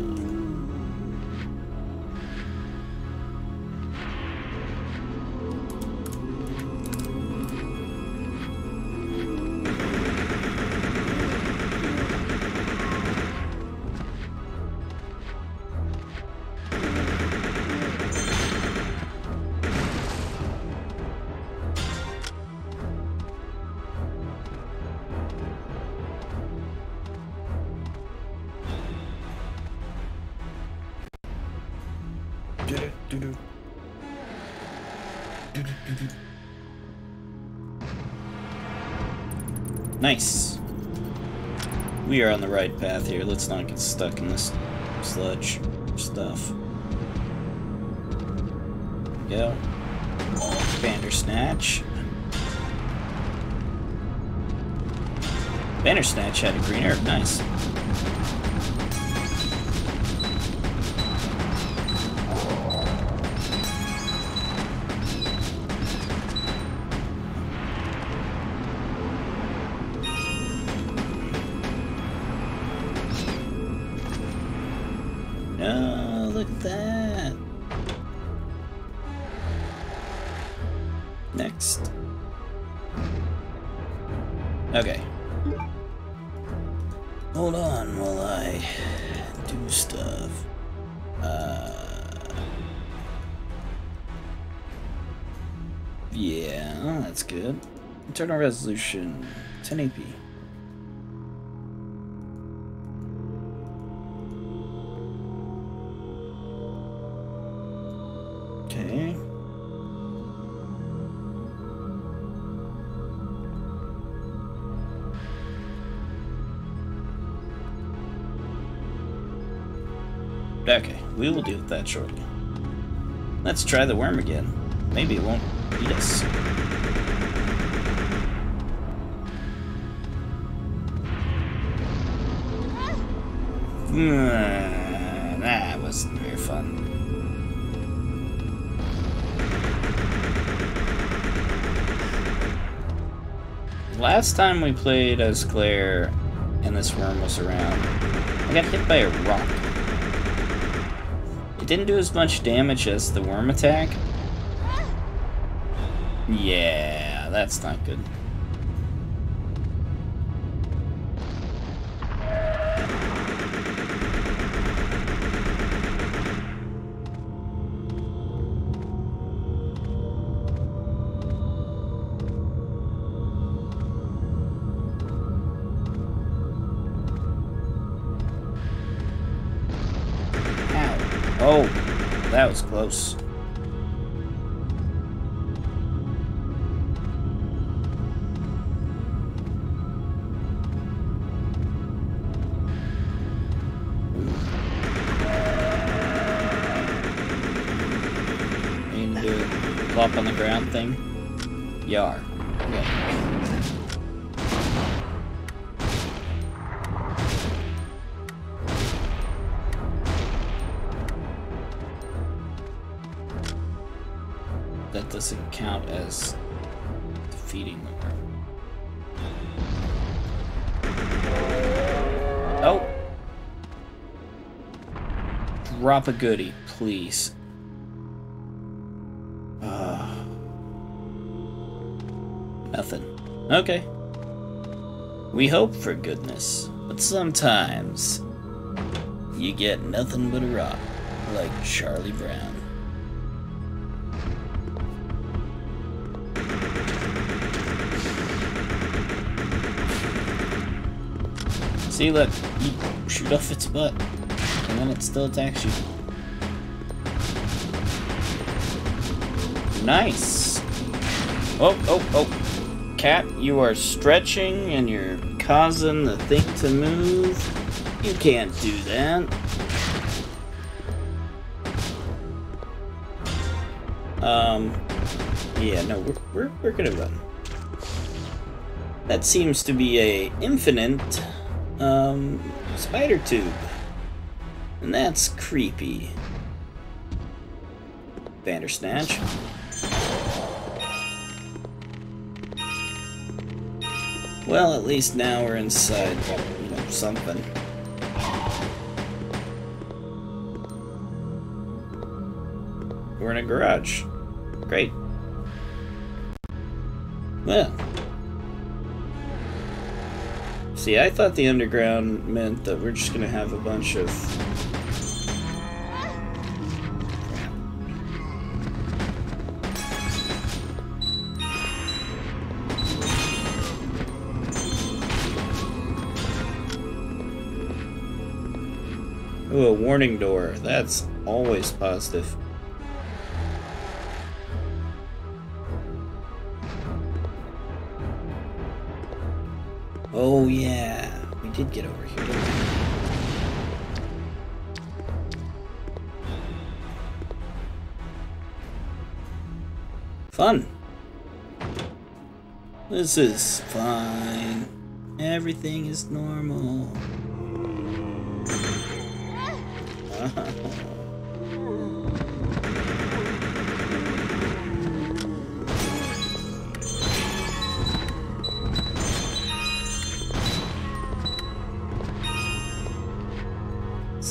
[SPEAKER 1] We are on the right path here. Let's not get stuck in this sludge stuff. Go. Bandersnatch. Bandersnatch had a green herb. Nice. Internal resolution 1080p. Okay. Okay, we will deal with that shortly. Let's try the worm again. Maybe it won't eat us. Hmm, that wasn't very fun. Last time we played as Claire and this worm was around, I got hit by a rock. It didn't do as much damage as the worm attack. Yeah, that's not good. Plop on the ground thing? You are. Okay. that doesn't count as defeating the worm. Oh! Drop a goodie, please. Okay. We hope for goodness, but sometimes you get nothing but a rock, like Charlie Brown. See, look, you shoot off its butt, and then it still attacks you. Nice! Oh, oh, oh. Cat, you are stretching and you're causing the thing to move. You can't do that. Um, yeah, no, we're, we're, we're gonna run. That seems to be a infinite um, spider tube. And that's creepy. Bandersnatch. Well, at least now we're inside, you know, something. We're in a garage. Great. Well, See, I thought the underground meant that we're just gonna have a bunch of. warning door. That's always positive. Oh yeah, we did get over here. Fun. This is fine. Everything is normal.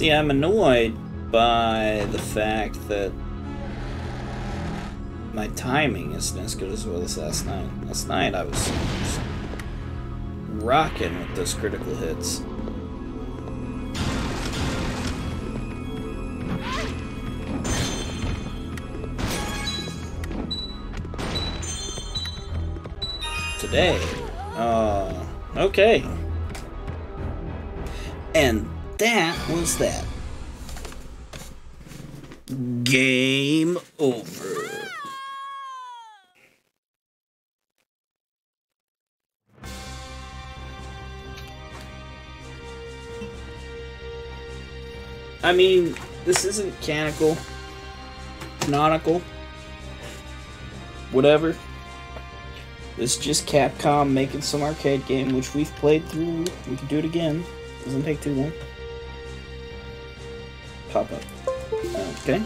[SPEAKER 1] See, I'm annoyed by the fact that my timing isn't as good as it was last night. Last night I was rocking with those critical hits. Today, uh, okay. And that was that. Game over. I mean, this isn't canonical, canonical, whatever. This is just Capcom making some arcade game, which we've played through. We can do it again. Doesn't take too long. Pop up. Okay.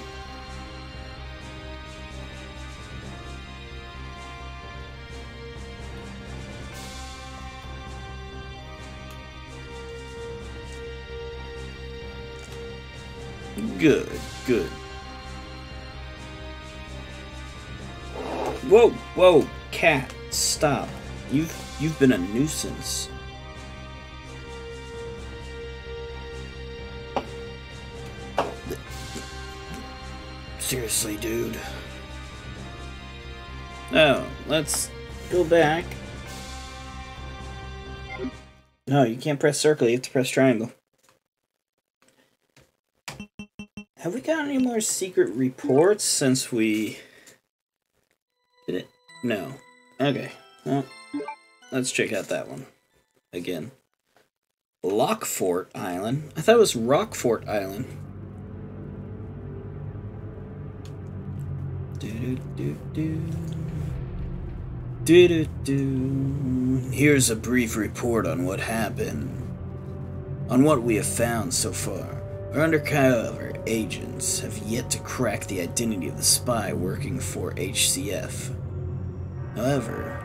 [SPEAKER 1] Good, good. Whoa, whoa, cat, stop. You've you've been a nuisance. Seriously, dude. Oh, let's go back. No, you can't press circle, you have to press triangle. Have we got any more secret reports since we did it? No. Okay. Well, let's check out that one again. Lockfort Island. I thought it was Rockfort Island. Do do do do. Do do. Here's a brief report on what happened. On what we have found so far. Our undercover agents have yet to crack the identity of the spy working for HCF. However,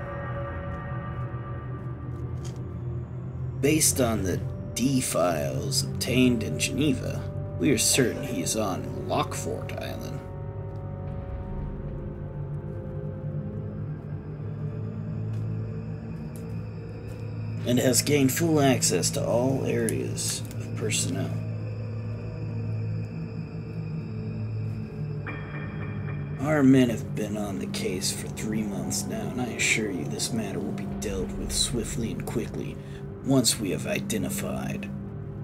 [SPEAKER 1] based on the D files obtained in Geneva, we are certain he is on Lockfort Island. And has gained full access to all areas of personnel. Our men have been on the case for three months now, and I assure you this matter will be dealt with swiftly and quickly once we have identified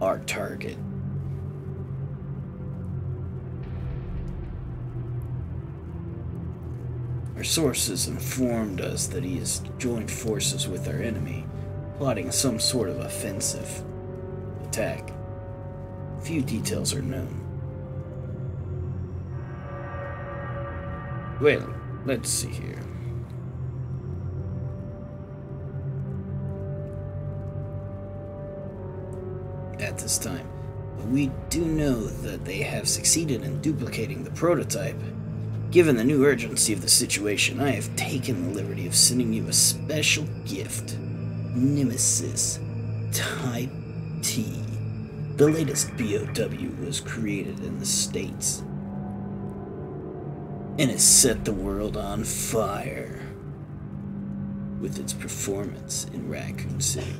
[SPEAKER 1] our target. Our sources informed us that he has joined forces with our enemy, plotting some sort of offensive attack. Few details are known. Well, let's see here. At this time, we do know that they have succeeded in duplicating the prototype. Given the new urgency of the situation, I have taken the liberty of sending you a special gift Nemesis Type T. The latest BOW was created in the States and has set the world on fire with its performance in Raccoon City.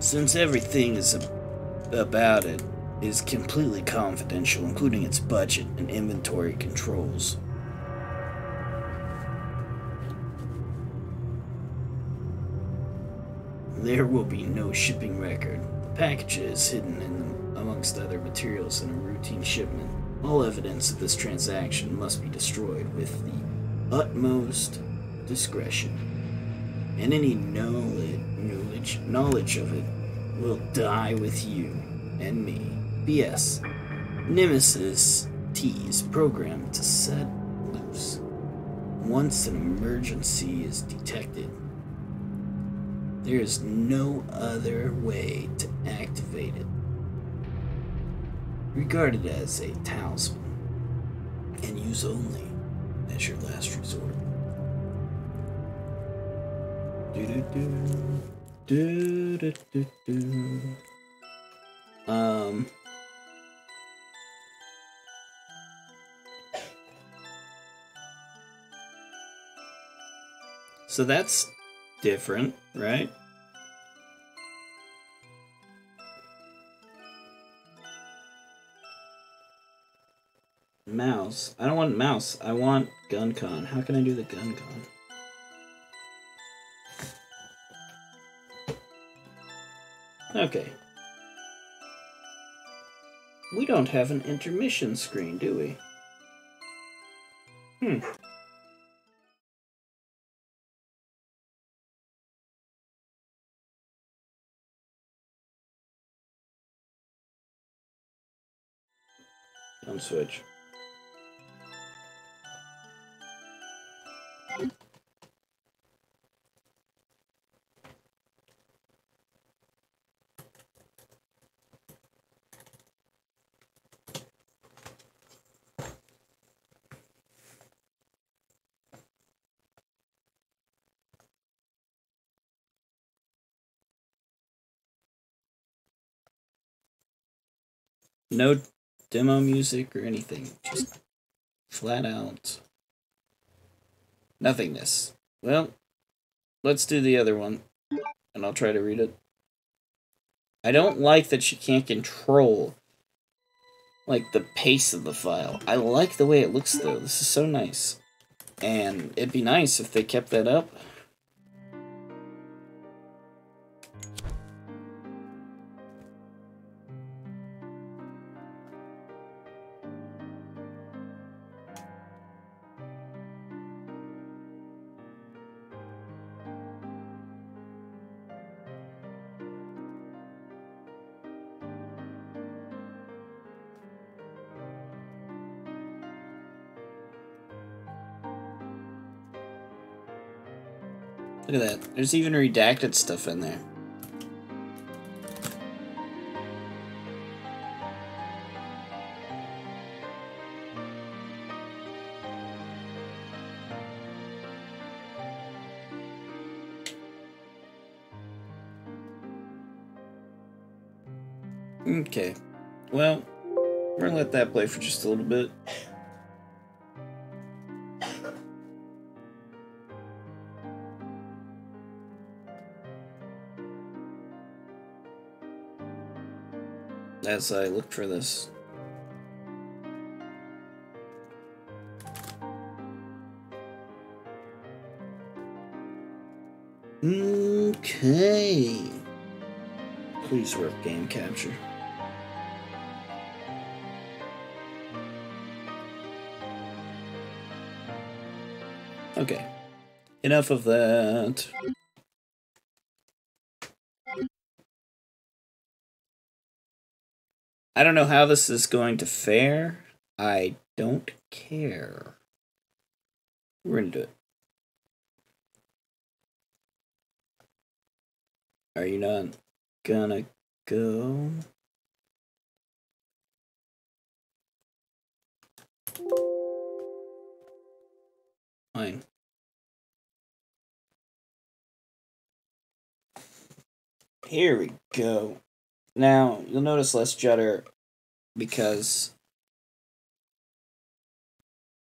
[SPEAKER 1] Since everything is ab- about it is completely confidential, including its budget and inventory controls. There will be no shipping record. The package is hidden in amongst other materials in a routine shipment. All evidence of this transaction must be destroyed with the utmost discretion, and any knowledge, knowledge, knowledge of it will die with you and me. B.S. Nemesis T is programmed to set loose. Once an emergency is detected, there is no other way to activate it. Regarded as a talisman and use only as your last resort. Do do do do do do do. Um. So that's different, right? Mouse. I don't want mouse. I want GunCon. How can I do the GunCon? Okay. We don't have an intermission screen, do we? Hmm. On Switch. No demo music or anything. Just flat out nothingness. Well, let's do the other one, and I'll try to read it. I don't like that she can't control like the pace of the file. I like the way it looks though. This is so nice. And it'd be nice if they kept that up. There's even redacted stuff in there. Okay. Well, we're gonna let that play for just a little bit. As I look for this. Okay. Please work game capture. Okay. Enough of that. I don't know how this is going to fare. I don't care. We're gonna do it. Are you not gonna go? Fine. Here we go. Now, you'll notice less judder because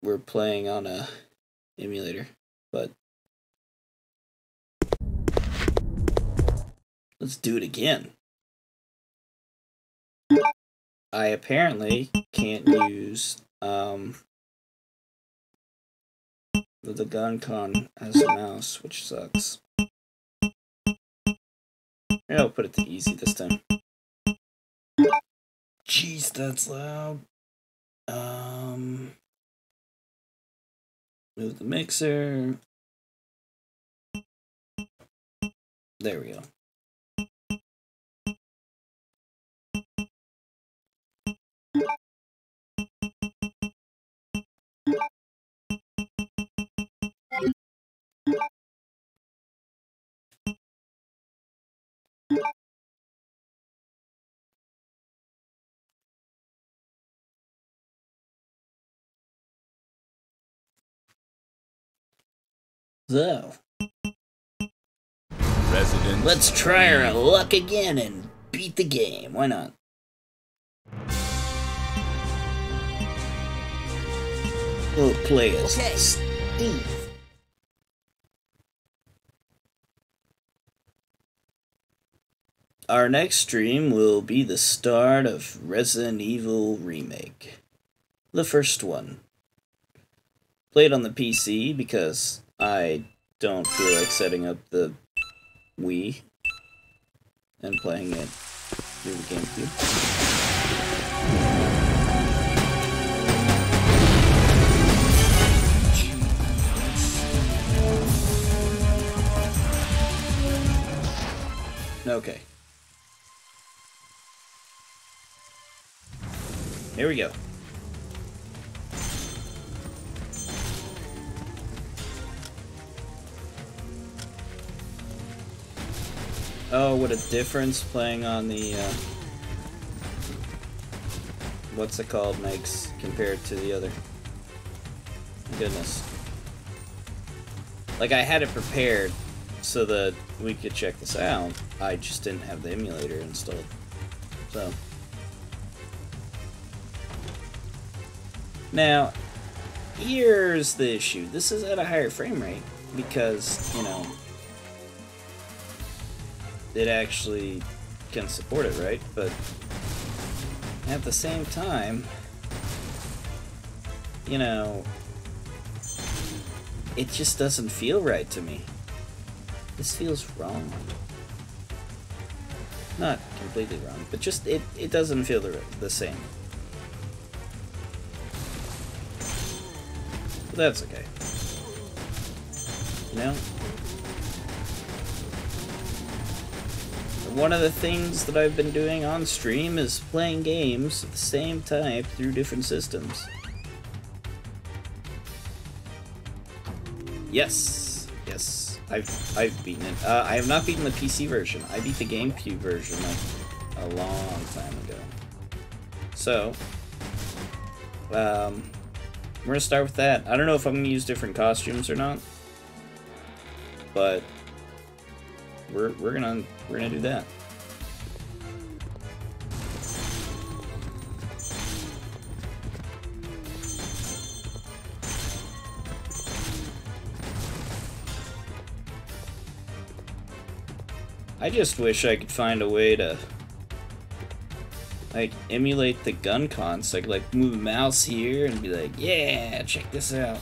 [SPEAKER 1] we're playing on a emulator, but let's do it again. I apparently can't use um, the GunCon as a mouse, which sucks. Maybe I'll put it to easy this time. Jeez, that's loud. Um, move the mixer. There we go. So,
[SPEAKER 3] Resident
[SPEAKER 1] let's try our luck again and beat the game. Why not? We'll play as
[SPEAKER 4] Okay.
[SPEAKER 1] Steve. Our next stream will be the start of Resident Evil Remake. The first one. Played on the PC because I don't feel like setting up the Wii and playing it through the GameCube. Okay. Here we go. Oh, what a difference playing on the, uh, what's it called makes compared to the other. Goodness. Like, I had it prepared so that we could check this out. I just didn't have the emulator installed. So. Now, here's the issue. This is at a higher frame rate because, you know, it actually can support it, right? But at the same time, you know, it just doesn't feel right to me. This feels wrong. Not completely wrong, but just it, it doesn't feel the, the same. But that's okay. You know? One of the things that I've been doing on stream is playing games of the same type through different systems. Yes, yes, I've I've beaten it. Uh, I have not beaten the PC version. I beat the GameCube version like a long time ago. So, um, we're gonna start with that. I don't know if I'm gonna use different costumes or not, but we're we're gonna we're gonna do that. I just wish I could find a way to like emulate the gun cons. Like like move a mouse here and be like, yeah, check this out.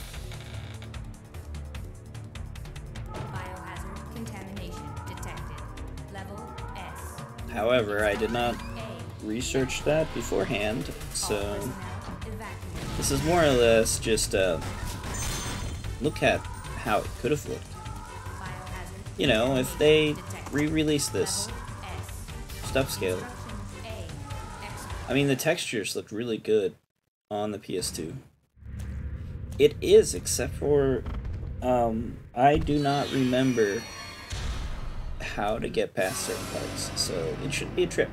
[SPEAKER 1] However, I did not research that beforehand, so this is more or less just a look at how it could have looked. You know, if they re-release this stuff scale. I mean, the textures looked really good on the PS2. It is, except for um, I do not remember how to get past certain parts, so it should be a trip.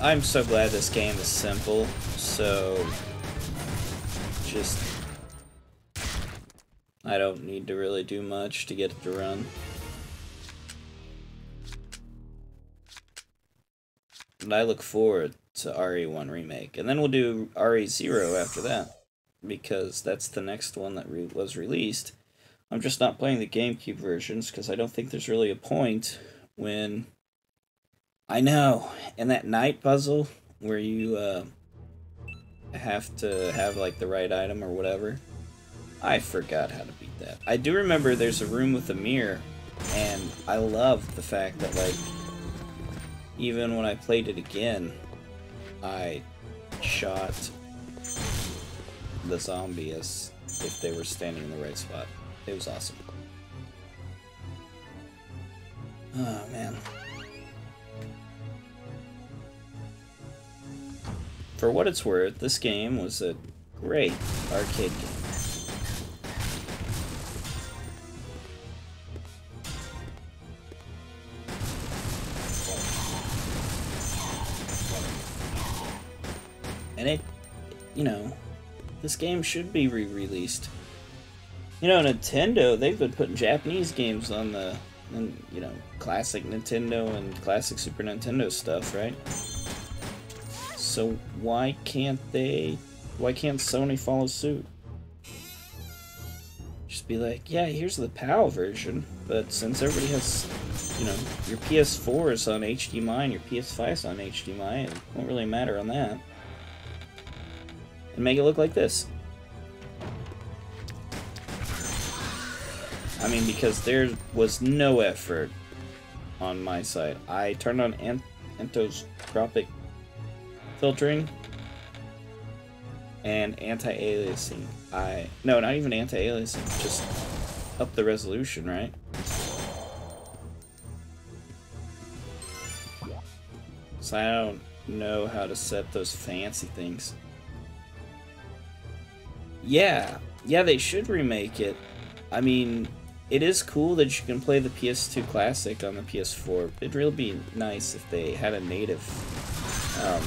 [SPEAKER 1] I'm so glad this game is simple, so just I don't need to really do much to get it to run. And I look forward to RE1 Remake. And then we'll do RE0 after that, because that's the next one that re- was released. I'm just not playing the GameCube versions, because I don't think there's really a point when I know. And that night puzzle where you uh have to have like the right item or whatever. I forgot how to beat that. I do remember there's a room with a mirror, and I love the fact that like even when I played it again, I shot the zombie as if they were standing in the right spot. It was awesome. Oh man. For what it's worth, this game was a great arcade game. And it, you know, this game should be re-released. You know, Nintendo, they've been putting Japanese games on the, and you know, classic Nintendo and classic Super Nintendo stuff, right? So why can't they, why can't Sony follow suit? Just be like, yeah, here's the PAL version, but since everybody has, you know, your PS4 is on HDMI and your PS5 is on HDMI, it won't really matter on that. And make it look like this. I mean, because there was no effort on my side. I turned on anisotropic filtering and anti-aliasing. I no, not even anti-aliasing, just up the resolution, right? So I don't know how to set those fancy things. Yeah, yeah, they should remake it. I mean, it is cool that you can play the PS2 Classic on the PS4. It'd really be nice if they had a native um,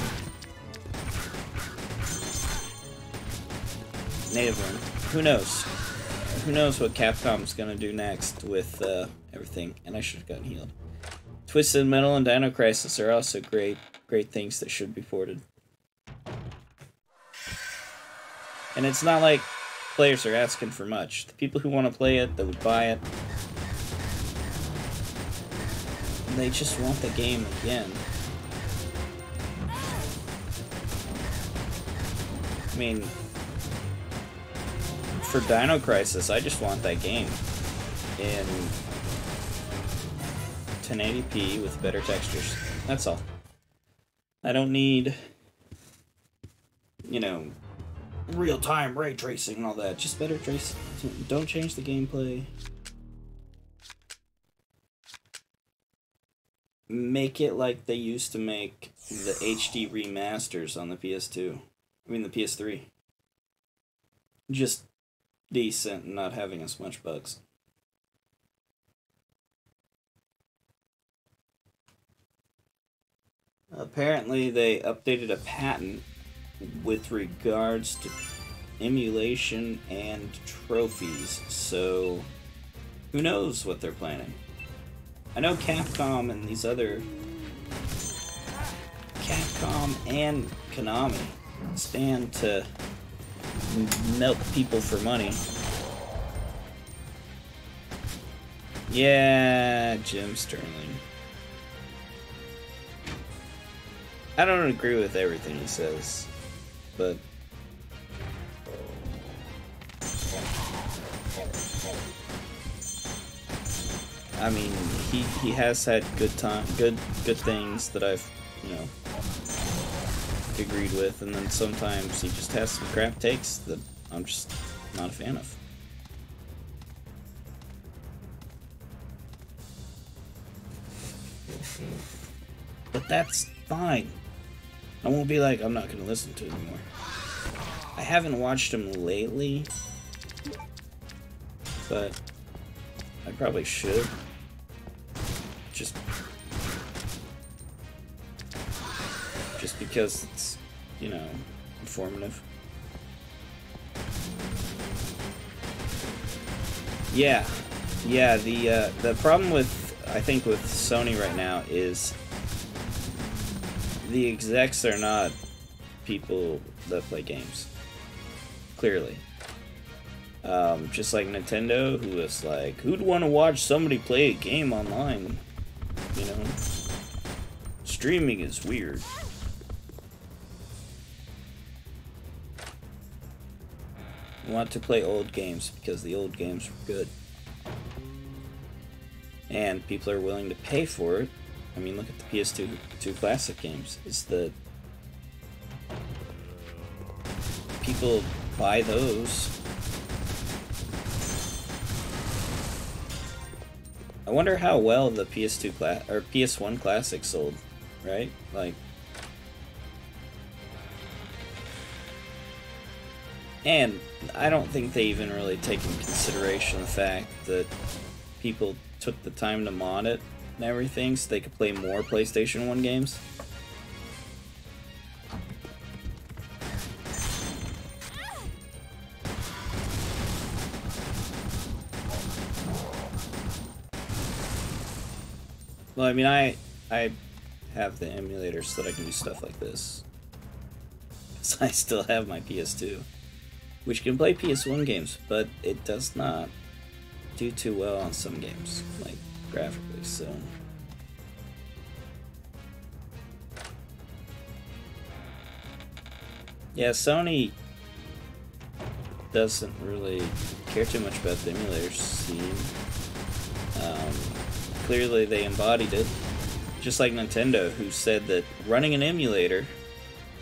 [SPEAKER 1] native one. Who knows? Who knows what Capcom's gonna do next with uh, everything? And I should have gotten healed. Twisted Metal and Dino Crisis are also great, great things that should be ported. And it's not like players are asking for much. The people who want to play it, that would buy it, they just want the game again. I mean, for Dino Crisis, I just want that game in 1080p with better textures. That's all. I don't need, you know, real-time ray tracing all that. Just better trace. Don't change the gameplay. Make it like they used to make the HD remasters on the PS2. I mean the PS3. Just decent not having as much bugs. Apparently they updated a patent with regards to emulation and trophies, so who knows what they're planning. I know Capcom and these other Capcom and Konami stand to milk people for money. Yeah, Jim Sterling. I don't agree with everything he says but I mean, he he has had good time, good good things that I've you know agreed with, and then sometimes he just has some crap takes that I'm just not a fan of. But that's fine. I won't be like, I'm not going to listen to it anymore. I haven't watched him lately, but I probably should. Just, just because it's, you know, informative. Yeah, yeah. The uh, the problem with I think with Sony right now is the execs are not people that play games. Clearly. Um, just like Nintendo, who is like, who'd want to watch somebody play a game online? You know? Streaming is weird. We want to play old games because the old games were good. And people are willing to pay for it. I mean, look at the PS2 two classic games. It's the people buy those? I wonder how well the PS2 class or PS1 classic sold, right? Like And I don't think they even really take in consideration the fact that people took the time to mod it and everything so they could play more PlayStation 1 games. Well, I mean, I I have the emulator so that I can do stuff like this. Because I still have my PS2 which can play PS1 games, but it does not do too well on some games, like graphically, so. Yeah, Sony doesn't really care too much about the emulator scene. Um, clearly, they embodied it, just like Nintendo, who said that running an emulator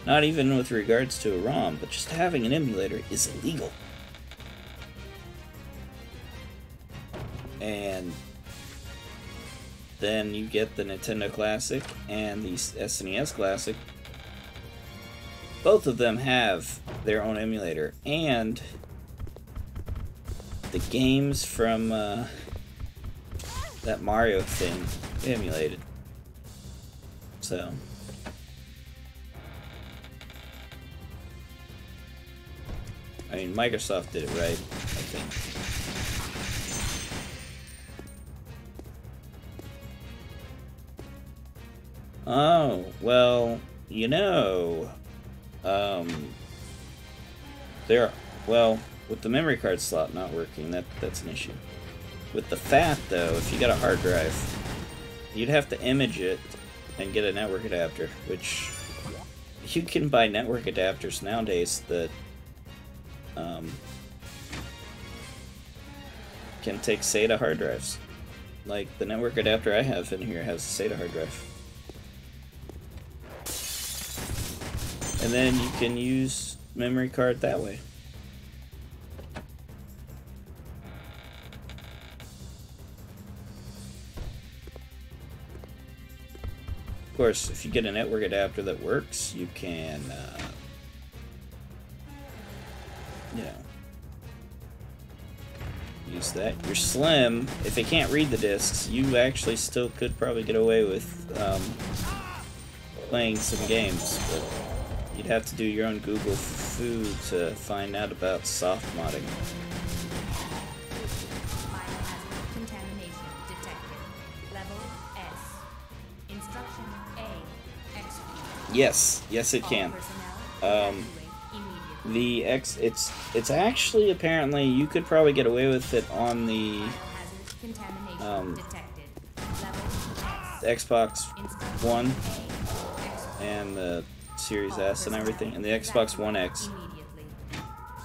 [SPEAKER 1] not even with regards to a ROM, but just having an emulator is illegal. And then you get the Nintendo Classic and the SNES Classic. Both of them have their own emulator, and the games from uh, that Mario thing emulated. So. I mean, Microsoft did it right, I think. Oh, well, you know, um, there, well, with the memory card slot not working, that that's an issue. With the FAT, though, if you got a hard drive, you'd have to image it and get a network adapter, which you can buy network adapters nowadays that um, can take SATA hard drives. Like the network adapter I have in here has a SATA hard drive. And then you can use memory card that way. Of course, if you get a network adapter that works, you can uh, you know, use that. You're slim. If it can't read the discs, you actually still could probably get away with um, playing some games, but you'd have to do your own Google fu to find out about soft modding.
[SPEAKER 2] Biohazard contamination detected. Level S. Instruction A. Execute.
[SPEAKER 1] Yes, yes it can. Um. The X, it's it's actually apparently you could probably get away with it on the um,
[SPEAKER 2] detected. Level S.
[SPEAKER 1] Xbox One and the Series S and everything, and the Xbox One X.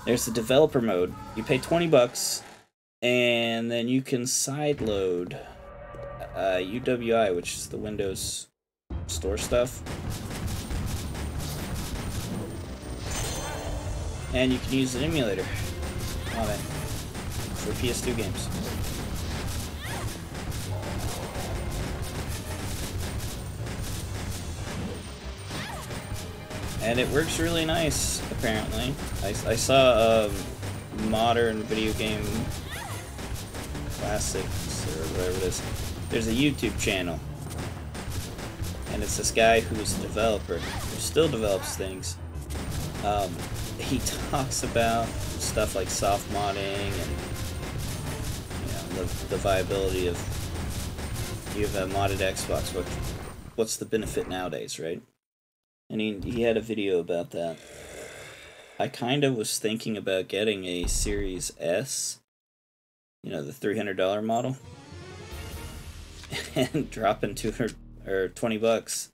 [SPEAKER 1] There's the developer mode. You pay 20 bucks, and then you can sideload uh, UWP, which is the Windows Store stuff. And you can use an emulator on it for PS2 games. And it works really nice, apparently. I, I saw a modern video game classics or whatever it is. There's a YouTube channel. And it's this guy who's a developer, who still develops things. Um, he talks about stuff like soft modding and you know, the, the viability of you have a modded Xbox. What, what's the benefit nowadays, right? And he, he had a video about that. I kind of was thinking about getting a Series S, you know, the $300 model, and dropping 200 or 20 bucks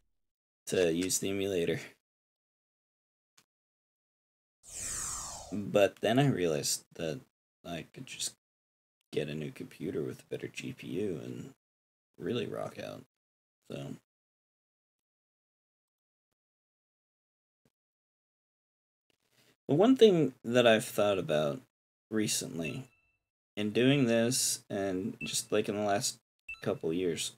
[SPEAKER 1] to use the emulator. But then I realized that I could just get a new computer with a better GPU and really rock out. So But one thing that I've thought about recently in doing this and just like in the last couple years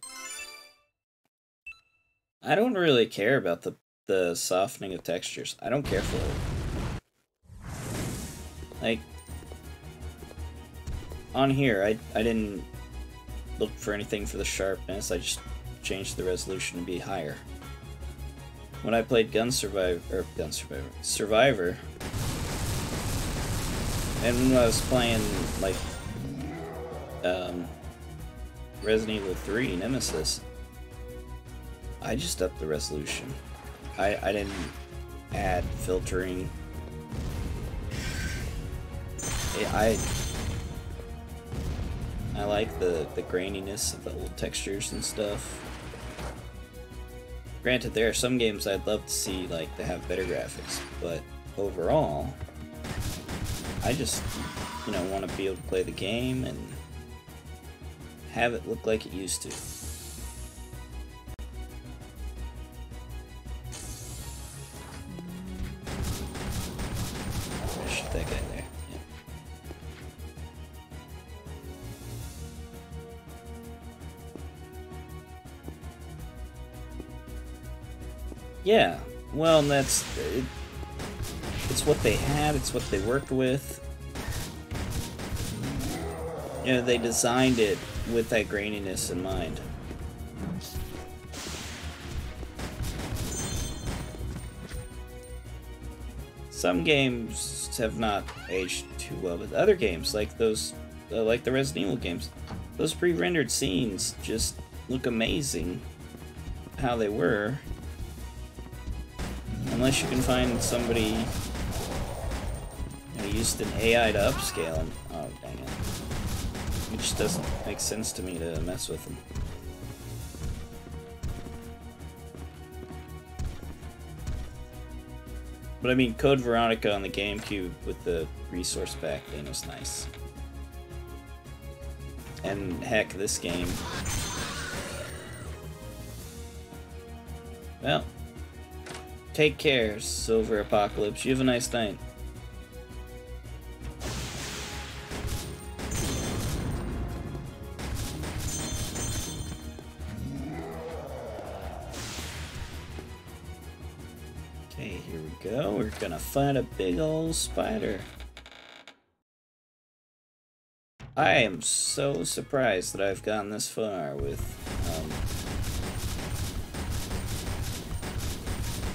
[SPEAKER 1] I don't really care about the the softening of textures. I don't care for it. Like on here, I I didn't look for anything for the sharpness. I just changed the resolution to be higher. When I played Gun Survivor or Gun Survivor Survivor, and when I was playing like um, Resident Evil 3 Nemesis, I just upped the resolution. I, I didn't add filtering. I I like the, the graininess of the old textures and stuff. Granted, there are some games I'd love to see like to have better graphics, but overall, I just you know want to be able to play the game and have it look like it used to. Yeah, well, that's it, it's what they had. It's what they worked with. You know, they designed it with that graininess in mind. Some games have not aged too well, but other games, like those, uh, like the Resident Evil games, those pre-rendered scenes just look amazing. How they were, unless you can find somebody who used an AI to upscale them. Oh dang it! It just doesn't make sense to me to mess with them. But I mean, Code Veronica on the GameCube with the resource pack thing was nice. And heck, this game. Well, take care, Silver Apocalypse. You have a nice night. Okay, here we go. We're gonna find a big old spider. I am so surprised that I've gotten this far with, um...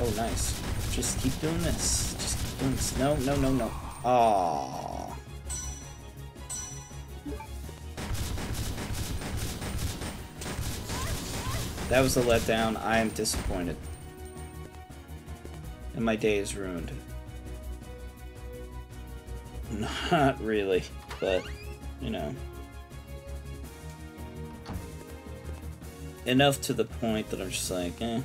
[SPEAKER 1] Oh, nice. Just keep doing this. Just keep doing this. No, no, no, no. Aww. That was a letdown. I am disappointed. And my day is ruined. Not really, but, you know. Enough to the point that I'm just like, eh.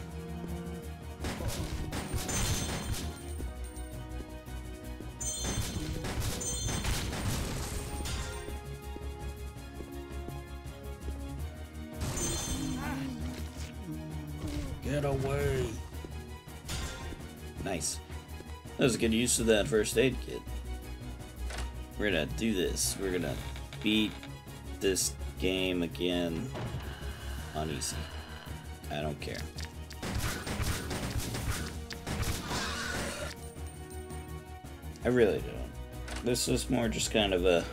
[SPEAKER 1] That was a good use of that first aid kit. We're gonna do this. We're gonna beat this game again on easy. I don't care. I really don't. This was more just kind of a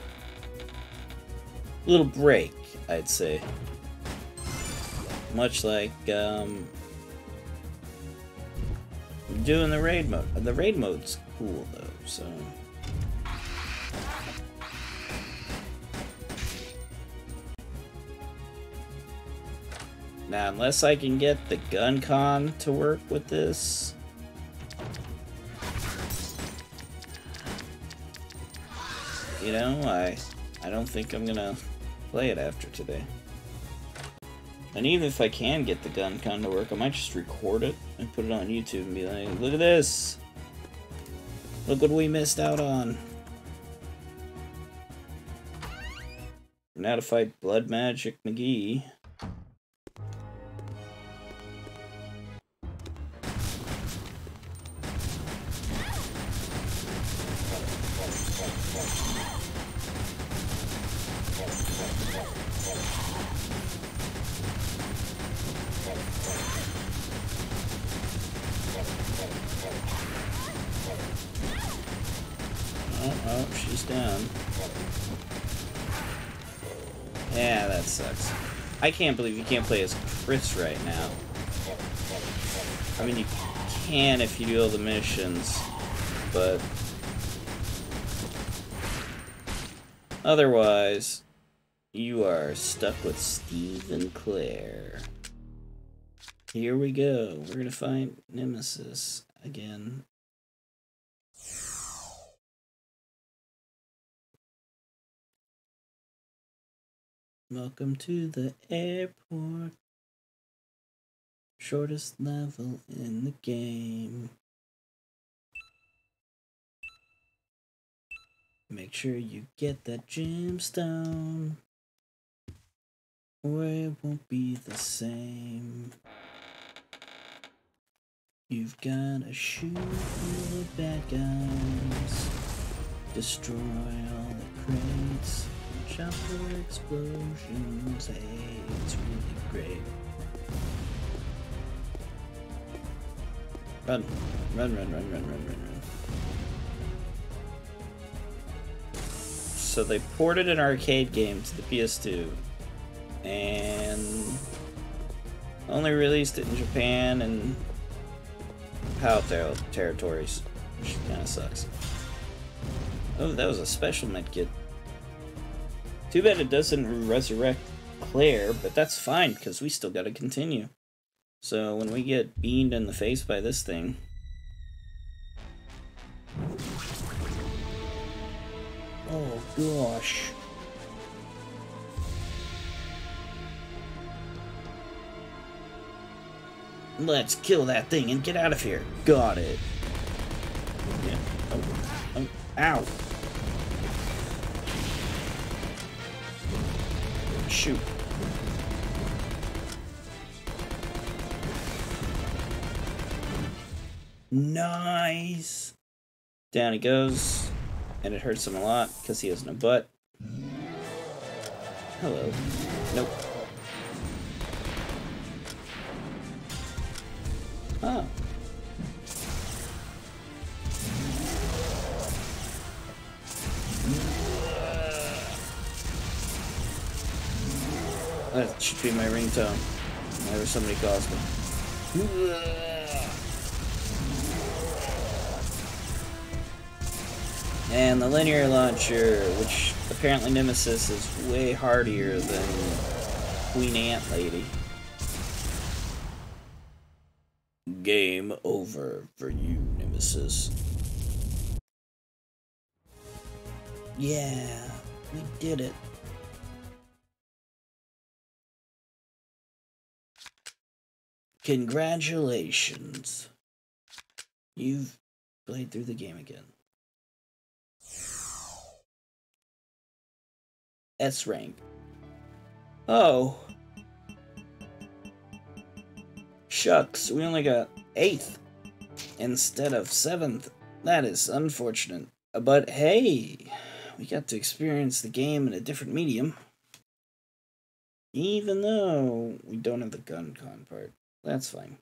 [SPEAKER 1] little break, I'd say. Much like um, doing the raid mode. The raid mode's cool though, so. Now, unless I can get the gun con to work with this. You know, I I don't think I'm gonna play it after today. And even if I can get the gun con to work, I might just record it and put it on YouTube and be like, look at this! Look what we missed out on. Now to fight Blood Magic McGee. Can't believe you can't play as Chris right now. I mean, you can if you do all the missions, but... Otherwise, you are stuck with Steve and Claire. Here we go. We're gonna find Nemesis again. Welcome to the airport. Shortest level in the game. Make sure you get that gemstone. Or it won't be the same. You've gotta shoot all the bad guys. Destroy all the crates. Chopper explosions. Hey, it's really great. Run. Run, run, run, run, run, run, run. So they ported an arcade game to the PS2 and only released it in Japan and PAL ter- territories, which kind of sucks. Oh, that was a special medkit. Too bad it doesn't resurrect Claire, but that's fine because we still got to continue. So when we get beamed in the face by this thing. Oh gosh. Let's kill that thing and get out of here. Got it. Yeah. Oh. Oh. Ow. Shoot. Nice. Down he goes. And it hurts him a lot because he has no butt. Hello. Nope. Oh. That should be my ringtone. Whenever somebody calls me. And the linear launcher, which apparently Nemesis is way hardier than Queen Ant Lady. Game over for you, Nemesis. Yeah, we did it. Congratulations. You've played through the game again. S rank. Oh. Shucks, we only got 8th instead of 7th. That is unfortunate. Uh, but hey, we got to experience the game in a different medium. Even though we don't have the gun con part. That's fine.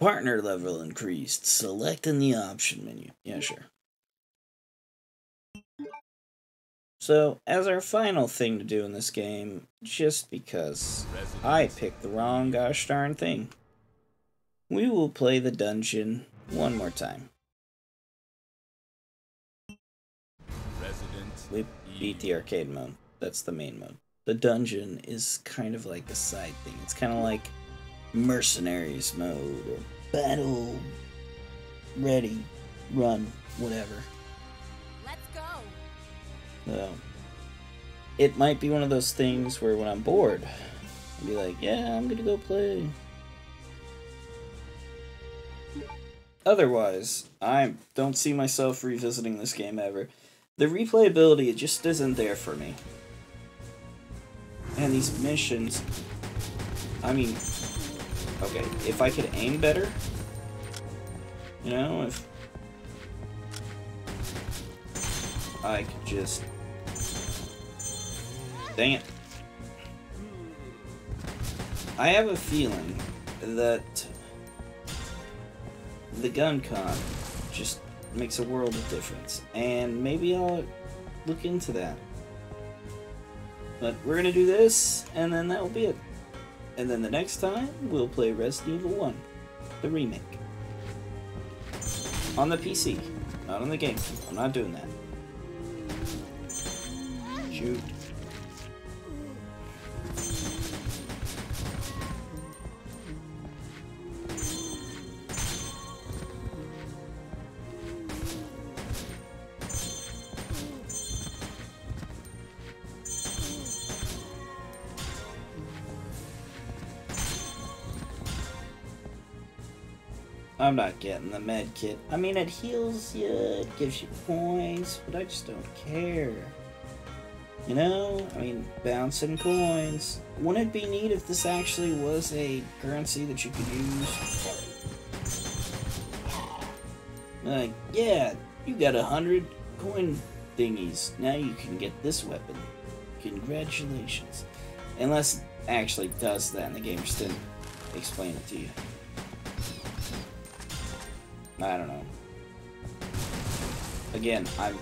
[SPEAKER 1] Partner level increased. Select in the option menu. Yeah, sure. So, as our final thing to do in this game, just because I picked the wrong gosh darn thing, we will play the dungeon one more time.
[SPEAKER 3] Resident
[SPEAKER 1] We beat the arcade mode. That's the main mode. The dungeon is kind of like a side thing. It's kind of like mercenaries mode or battle ready, run, whatever.
[SPEAKER 2] Let's go.
[SPEAKER 1] So, it might be one of those things where when I'm bored, I'll be like, yeah, I'm gonna go play. otherwise, I don't see myself revisiting this game ever. The replayability it just isn't there for me. And these missions, I mean, okay, if I could aim better, you know, if I could just, dang it. I have a feeling that the gun con just makes a world of difference. And maybe I'll look into that. But we're gonna do this, and then that will be it. And then the next time, we'll play Resident Evil 1, the remake. On the PC, not on the GameCube. I'm not doing that. Shoot. I'm not getting the med kit. I mean, it heals you, it gives you points, but I just don't care. You know, I mean, bouncing coins. Wouldn't it be neat if this actually was a currency that you could use? Like, yeah, you got a hundred coin thingies. Now you can get this weapon. Congratulations. Unless it actually does that and the game just didn't explain it to you. I don't know. Again, I'm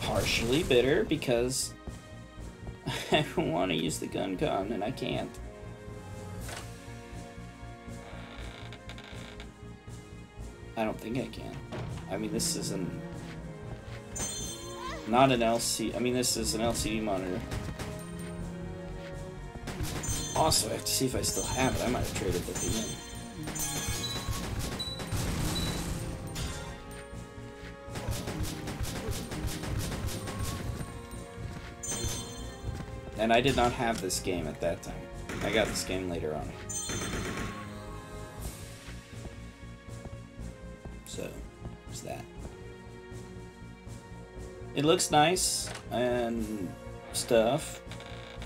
[SPEAKER 1] partially bitter because I want to use the gun gun and I can't. I don't think I can. I mean, this isn't not an LC. I mean, this is an LCD monitor. Also, I have to see if I still have it. I might have traded the end. And I did not have this game at that time. I got this game later on. So, there's that. It looks nice and stuff,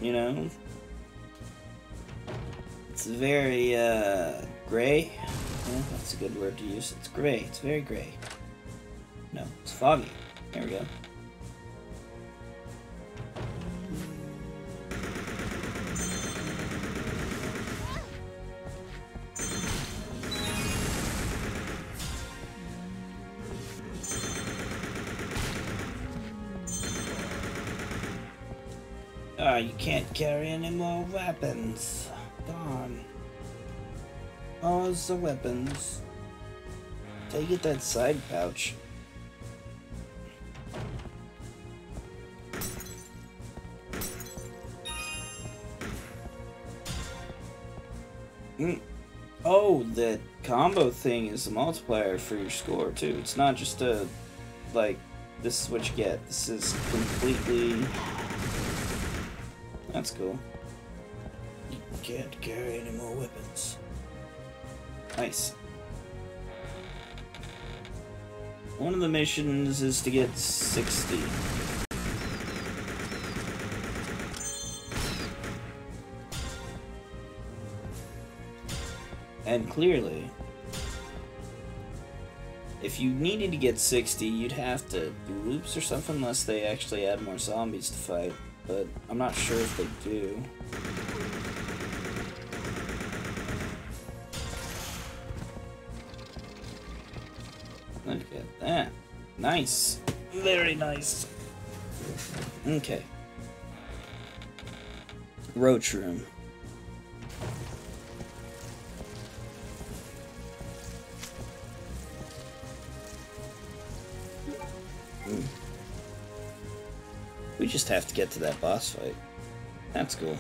[SPEAKER 1] you know. It's very uh, gray. Yeah, that's a good word to use. It's gray. It's very gray. No, it's foggy. There we go. Ah, you can't carry any more weapons. Darn. Oh, the weapons. Take it that side pouch. Mm. Oh, that combo thing is a multiplier for your score too. It's not just a like this is what you get. This is completely that's cool. You can't carry any more weapons. Nice. One of the missions is to get 60. And clearly, if you needed to get 60, you'd have to do loops or something unless they actually add more zombies to fight but I'm not sure if they do. Look at that. Nice. Very nice. Okay. Roach room. Just have to get to that boss fight. That's cool.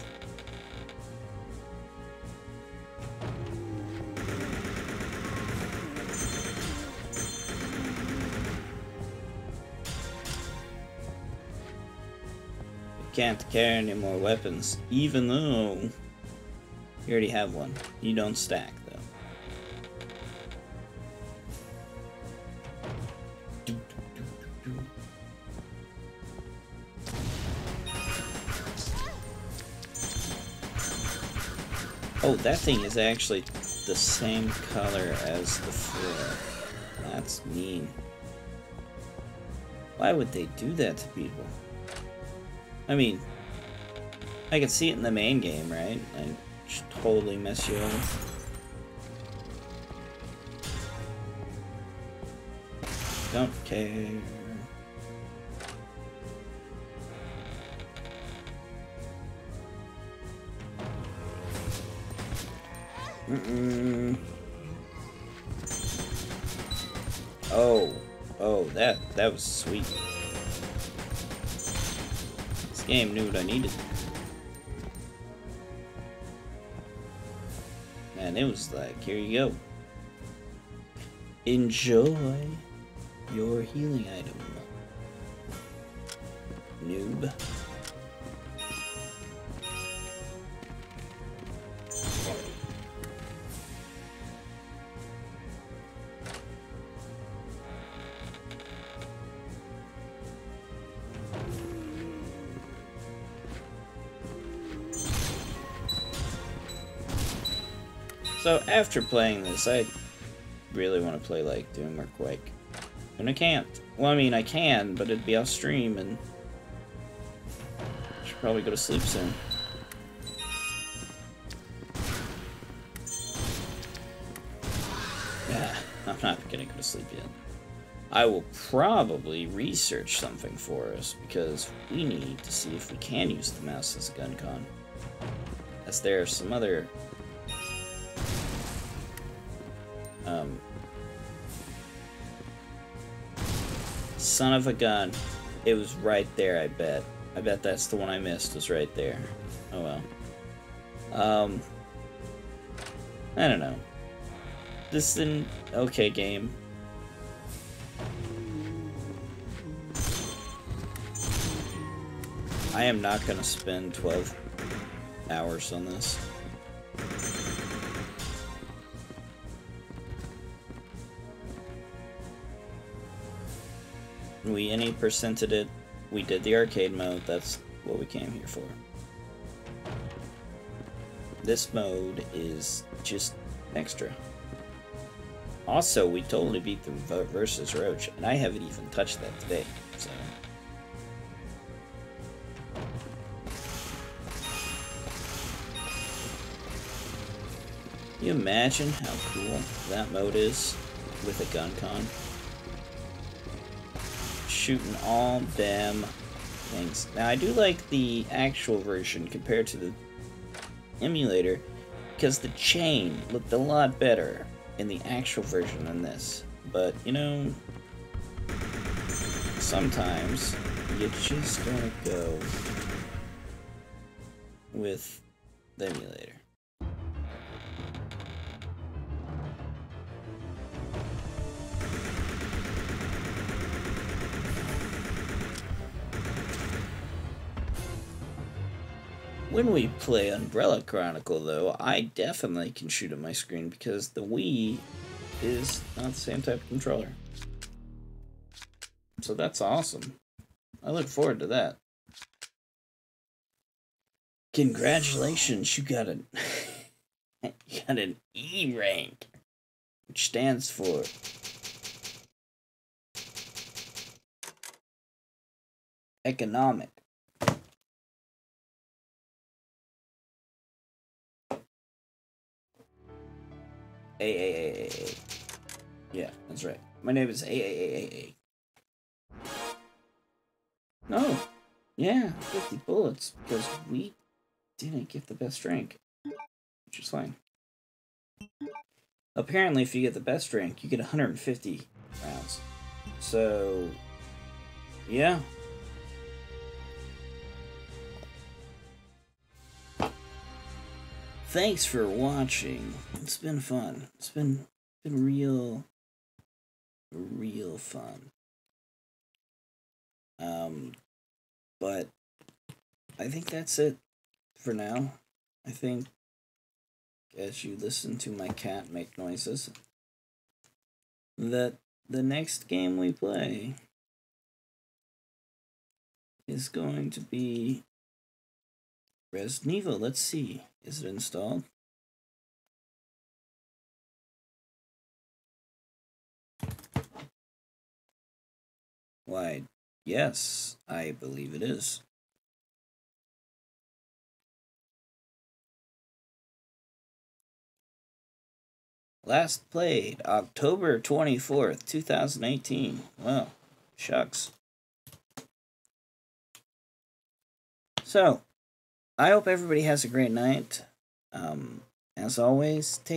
[SPEAKER 1] can't carry any more weapons, even though you already have one. You don't stack, that thing is actually the same color as the floor. That's mean. Why would they do that to people? I mean, I can see it in the main game, right? I just totally mess you up. Don't care. Mm-mm. Oh, oh, that that was sweet. This game knew what I needed. And it was like, here you go. Enjoy your healing item. After playing this, I really want to play like Doom or Quake. And I can't. Well, I mean, I can, but it'd be off stream and I should probably go to sleep soon. Yeah, I'm not gonna go to sleep yet. I will probably research something for us because we need to see if we can use the mouse as a gun con. As there are some other son of a gun. It was right there, I bet. I bet that's the one I missed, was right there. Oh well. Um, I don't know. This is an okay game. I am not going to spend 12 hours on this. We any percented it. We did the arcade mode. That's what we came here for. This mode is just extra. Also, we totally beat the versus Roach, and I haven't even touched that today. So. Can you imagine how cool that mode is with a gun con? Shooting all them things. Now, I do like the actual version compared to the emulator because the chain looked a lot better in the actual version than this. But, you know, sometimes you just gotta go with the emulator. When we play Umbrella Chronicle, though, I definitely can shoot at my screen because the Wii is not the same type of controller. So that's awesome. I look forward to that. Congratulations, you got an you got an E rank, which stands for economic. A A A A A. Yeah, that's right. My name is A A A A A. No. Yeah, 50 bullets because we didn't get the best rank, which is fine. Apparently, if you get the best rank, you get 150 rounds. So, yeah. Thanks for watching. It's been fun. It's been been real real fun. Um but I think that's it for now. I think as you listen to my cat make noises that the next game we play is going to be ResNevo. Let's see. Is it installed? Why, yes, I believe it is. Last played October 24th, 2018. Well, shucks. So, I hope everybody has a great night. Um, as always, take